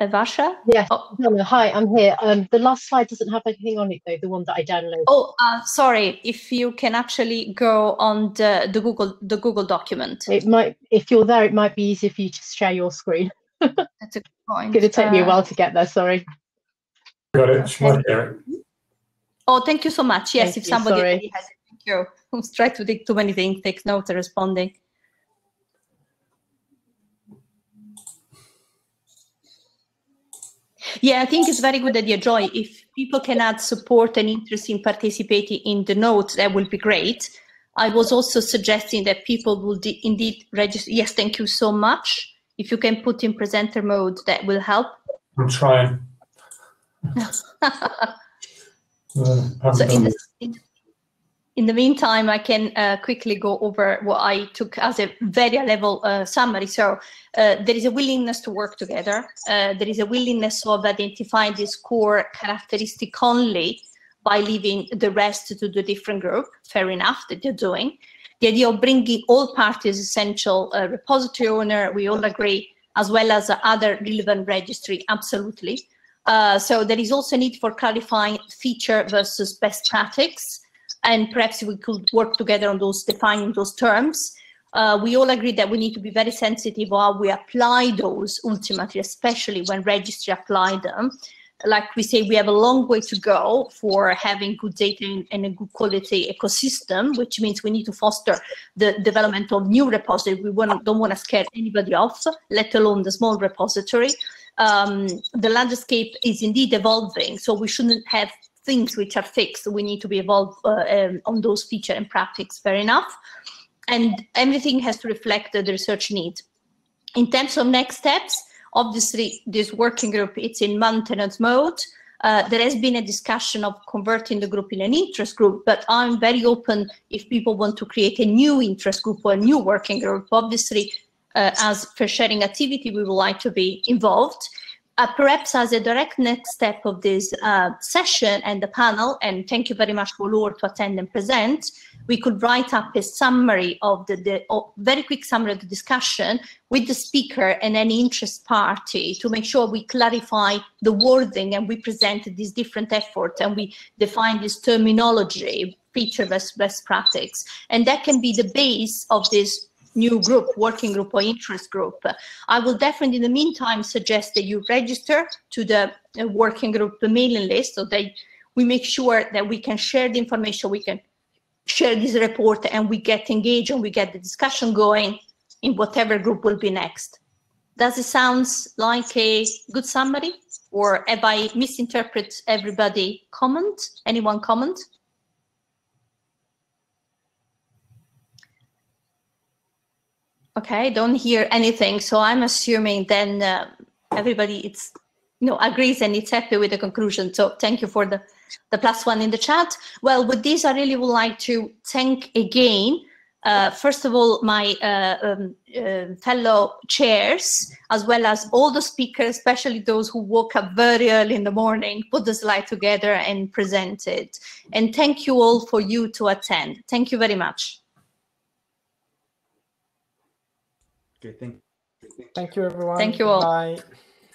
Uh, Varsha? Yes. Oh. No, no, hi, I'm here. Um, the last slide doesn't have anything on it though. The one that I downloaded. Oh, uh, sorry. If you can actually go on the, the Google the Google document. It might, if you're there, it might be easier for you to share your screen. [LAUGHS] That's a good point. It's going to take me a Uh, while to get there. Sorry. Got it. Shall I share it? Oh, thank you so much. Yes, Thank if somebody sorry. has it, thank you. [LAUGHS] Who's tried to take too many things, take notes, and responding. Yeah, I think it's very good idea, Joy. If people can add support and interest in participating in the notes, that will be great. I was also suggesting that people will indeed register. Yes, thank you so much. If you can put in presenter mode, that will help. I'm trying. [LAUGHS] Uh, So in the. In, the meantime, I can uh, quickly go over what I took as a very level uh, summary. So uh, there is a willingness to work together. Uh, there is a willingness of identifying this core characteristic only by leaving the rest to the different group. Fair enough that they're doing. The idea of bringing all parties essential uh, repository owner, we all agree, as well as other relevant registry, absolutely. Uh, so there is also need for clarifying feature versus best practice, and perhaps we could work together on those defining those terms. Uh, we all agree that we need to be very sensitive how we apply those ultimately, especially when registry apply them. Like we say, we have a long way to go for having good data and- a good quality ecosystem, which means we need to foster the development of new repository. We want, don't want to scare anybody off, let alone the small repository um, the landscape is indeed evolving, so we shouldn't have things which are fixed. We need to be evolved uh, um, on those feature and practice. Fair enough, and everything has to reflect the research need. In terms of next steps, obviously this working group it's in maintenance mode. Uh, there has been a discussion of converting the group in an interest group, but I'm very open if people want to create a new interest group or a new working group. Obviously, uh, as FAIRsharing activity, we would like to be involved. Uh, perhaps as a direct next step of this uh, session and the panel, and thank you very much for Laura to attend and present, we could write up a summary of the, the very quick summary of the discussion with the speaker and any interest party to make sure we clarify the wording and we present these different efforts and we define this terminology, feature best, best practice. And that can be the base of this new group, working group or interest group. I will definitely in the meantime suggest that you register to the uh, working group mailing list so that we make sure that we can share the information, we can share this report and we get engaged and we get the discussion going in whatever group will be next. Does it sound like a good summary or have I misinterpreted everybody comment? Anyone comment? Okay, don't hear anything. So I'm assuming then uh, everybody it's you know agrees and it's happy with the conclusion. So thank you for the the plus one in the chat. Well, with this, I really would like to thank again. Uh, first of all, my uh, um, uh, fellow chairs, as well as all the speakers, especially those who woke up very early in the morning, put the slide together and presented. And thank you all for you to attend. Thank you very much. Okay, thank you. Thank you, everyone. Thank you all. Bye.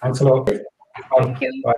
Thanks a lot. Thank you. Bye.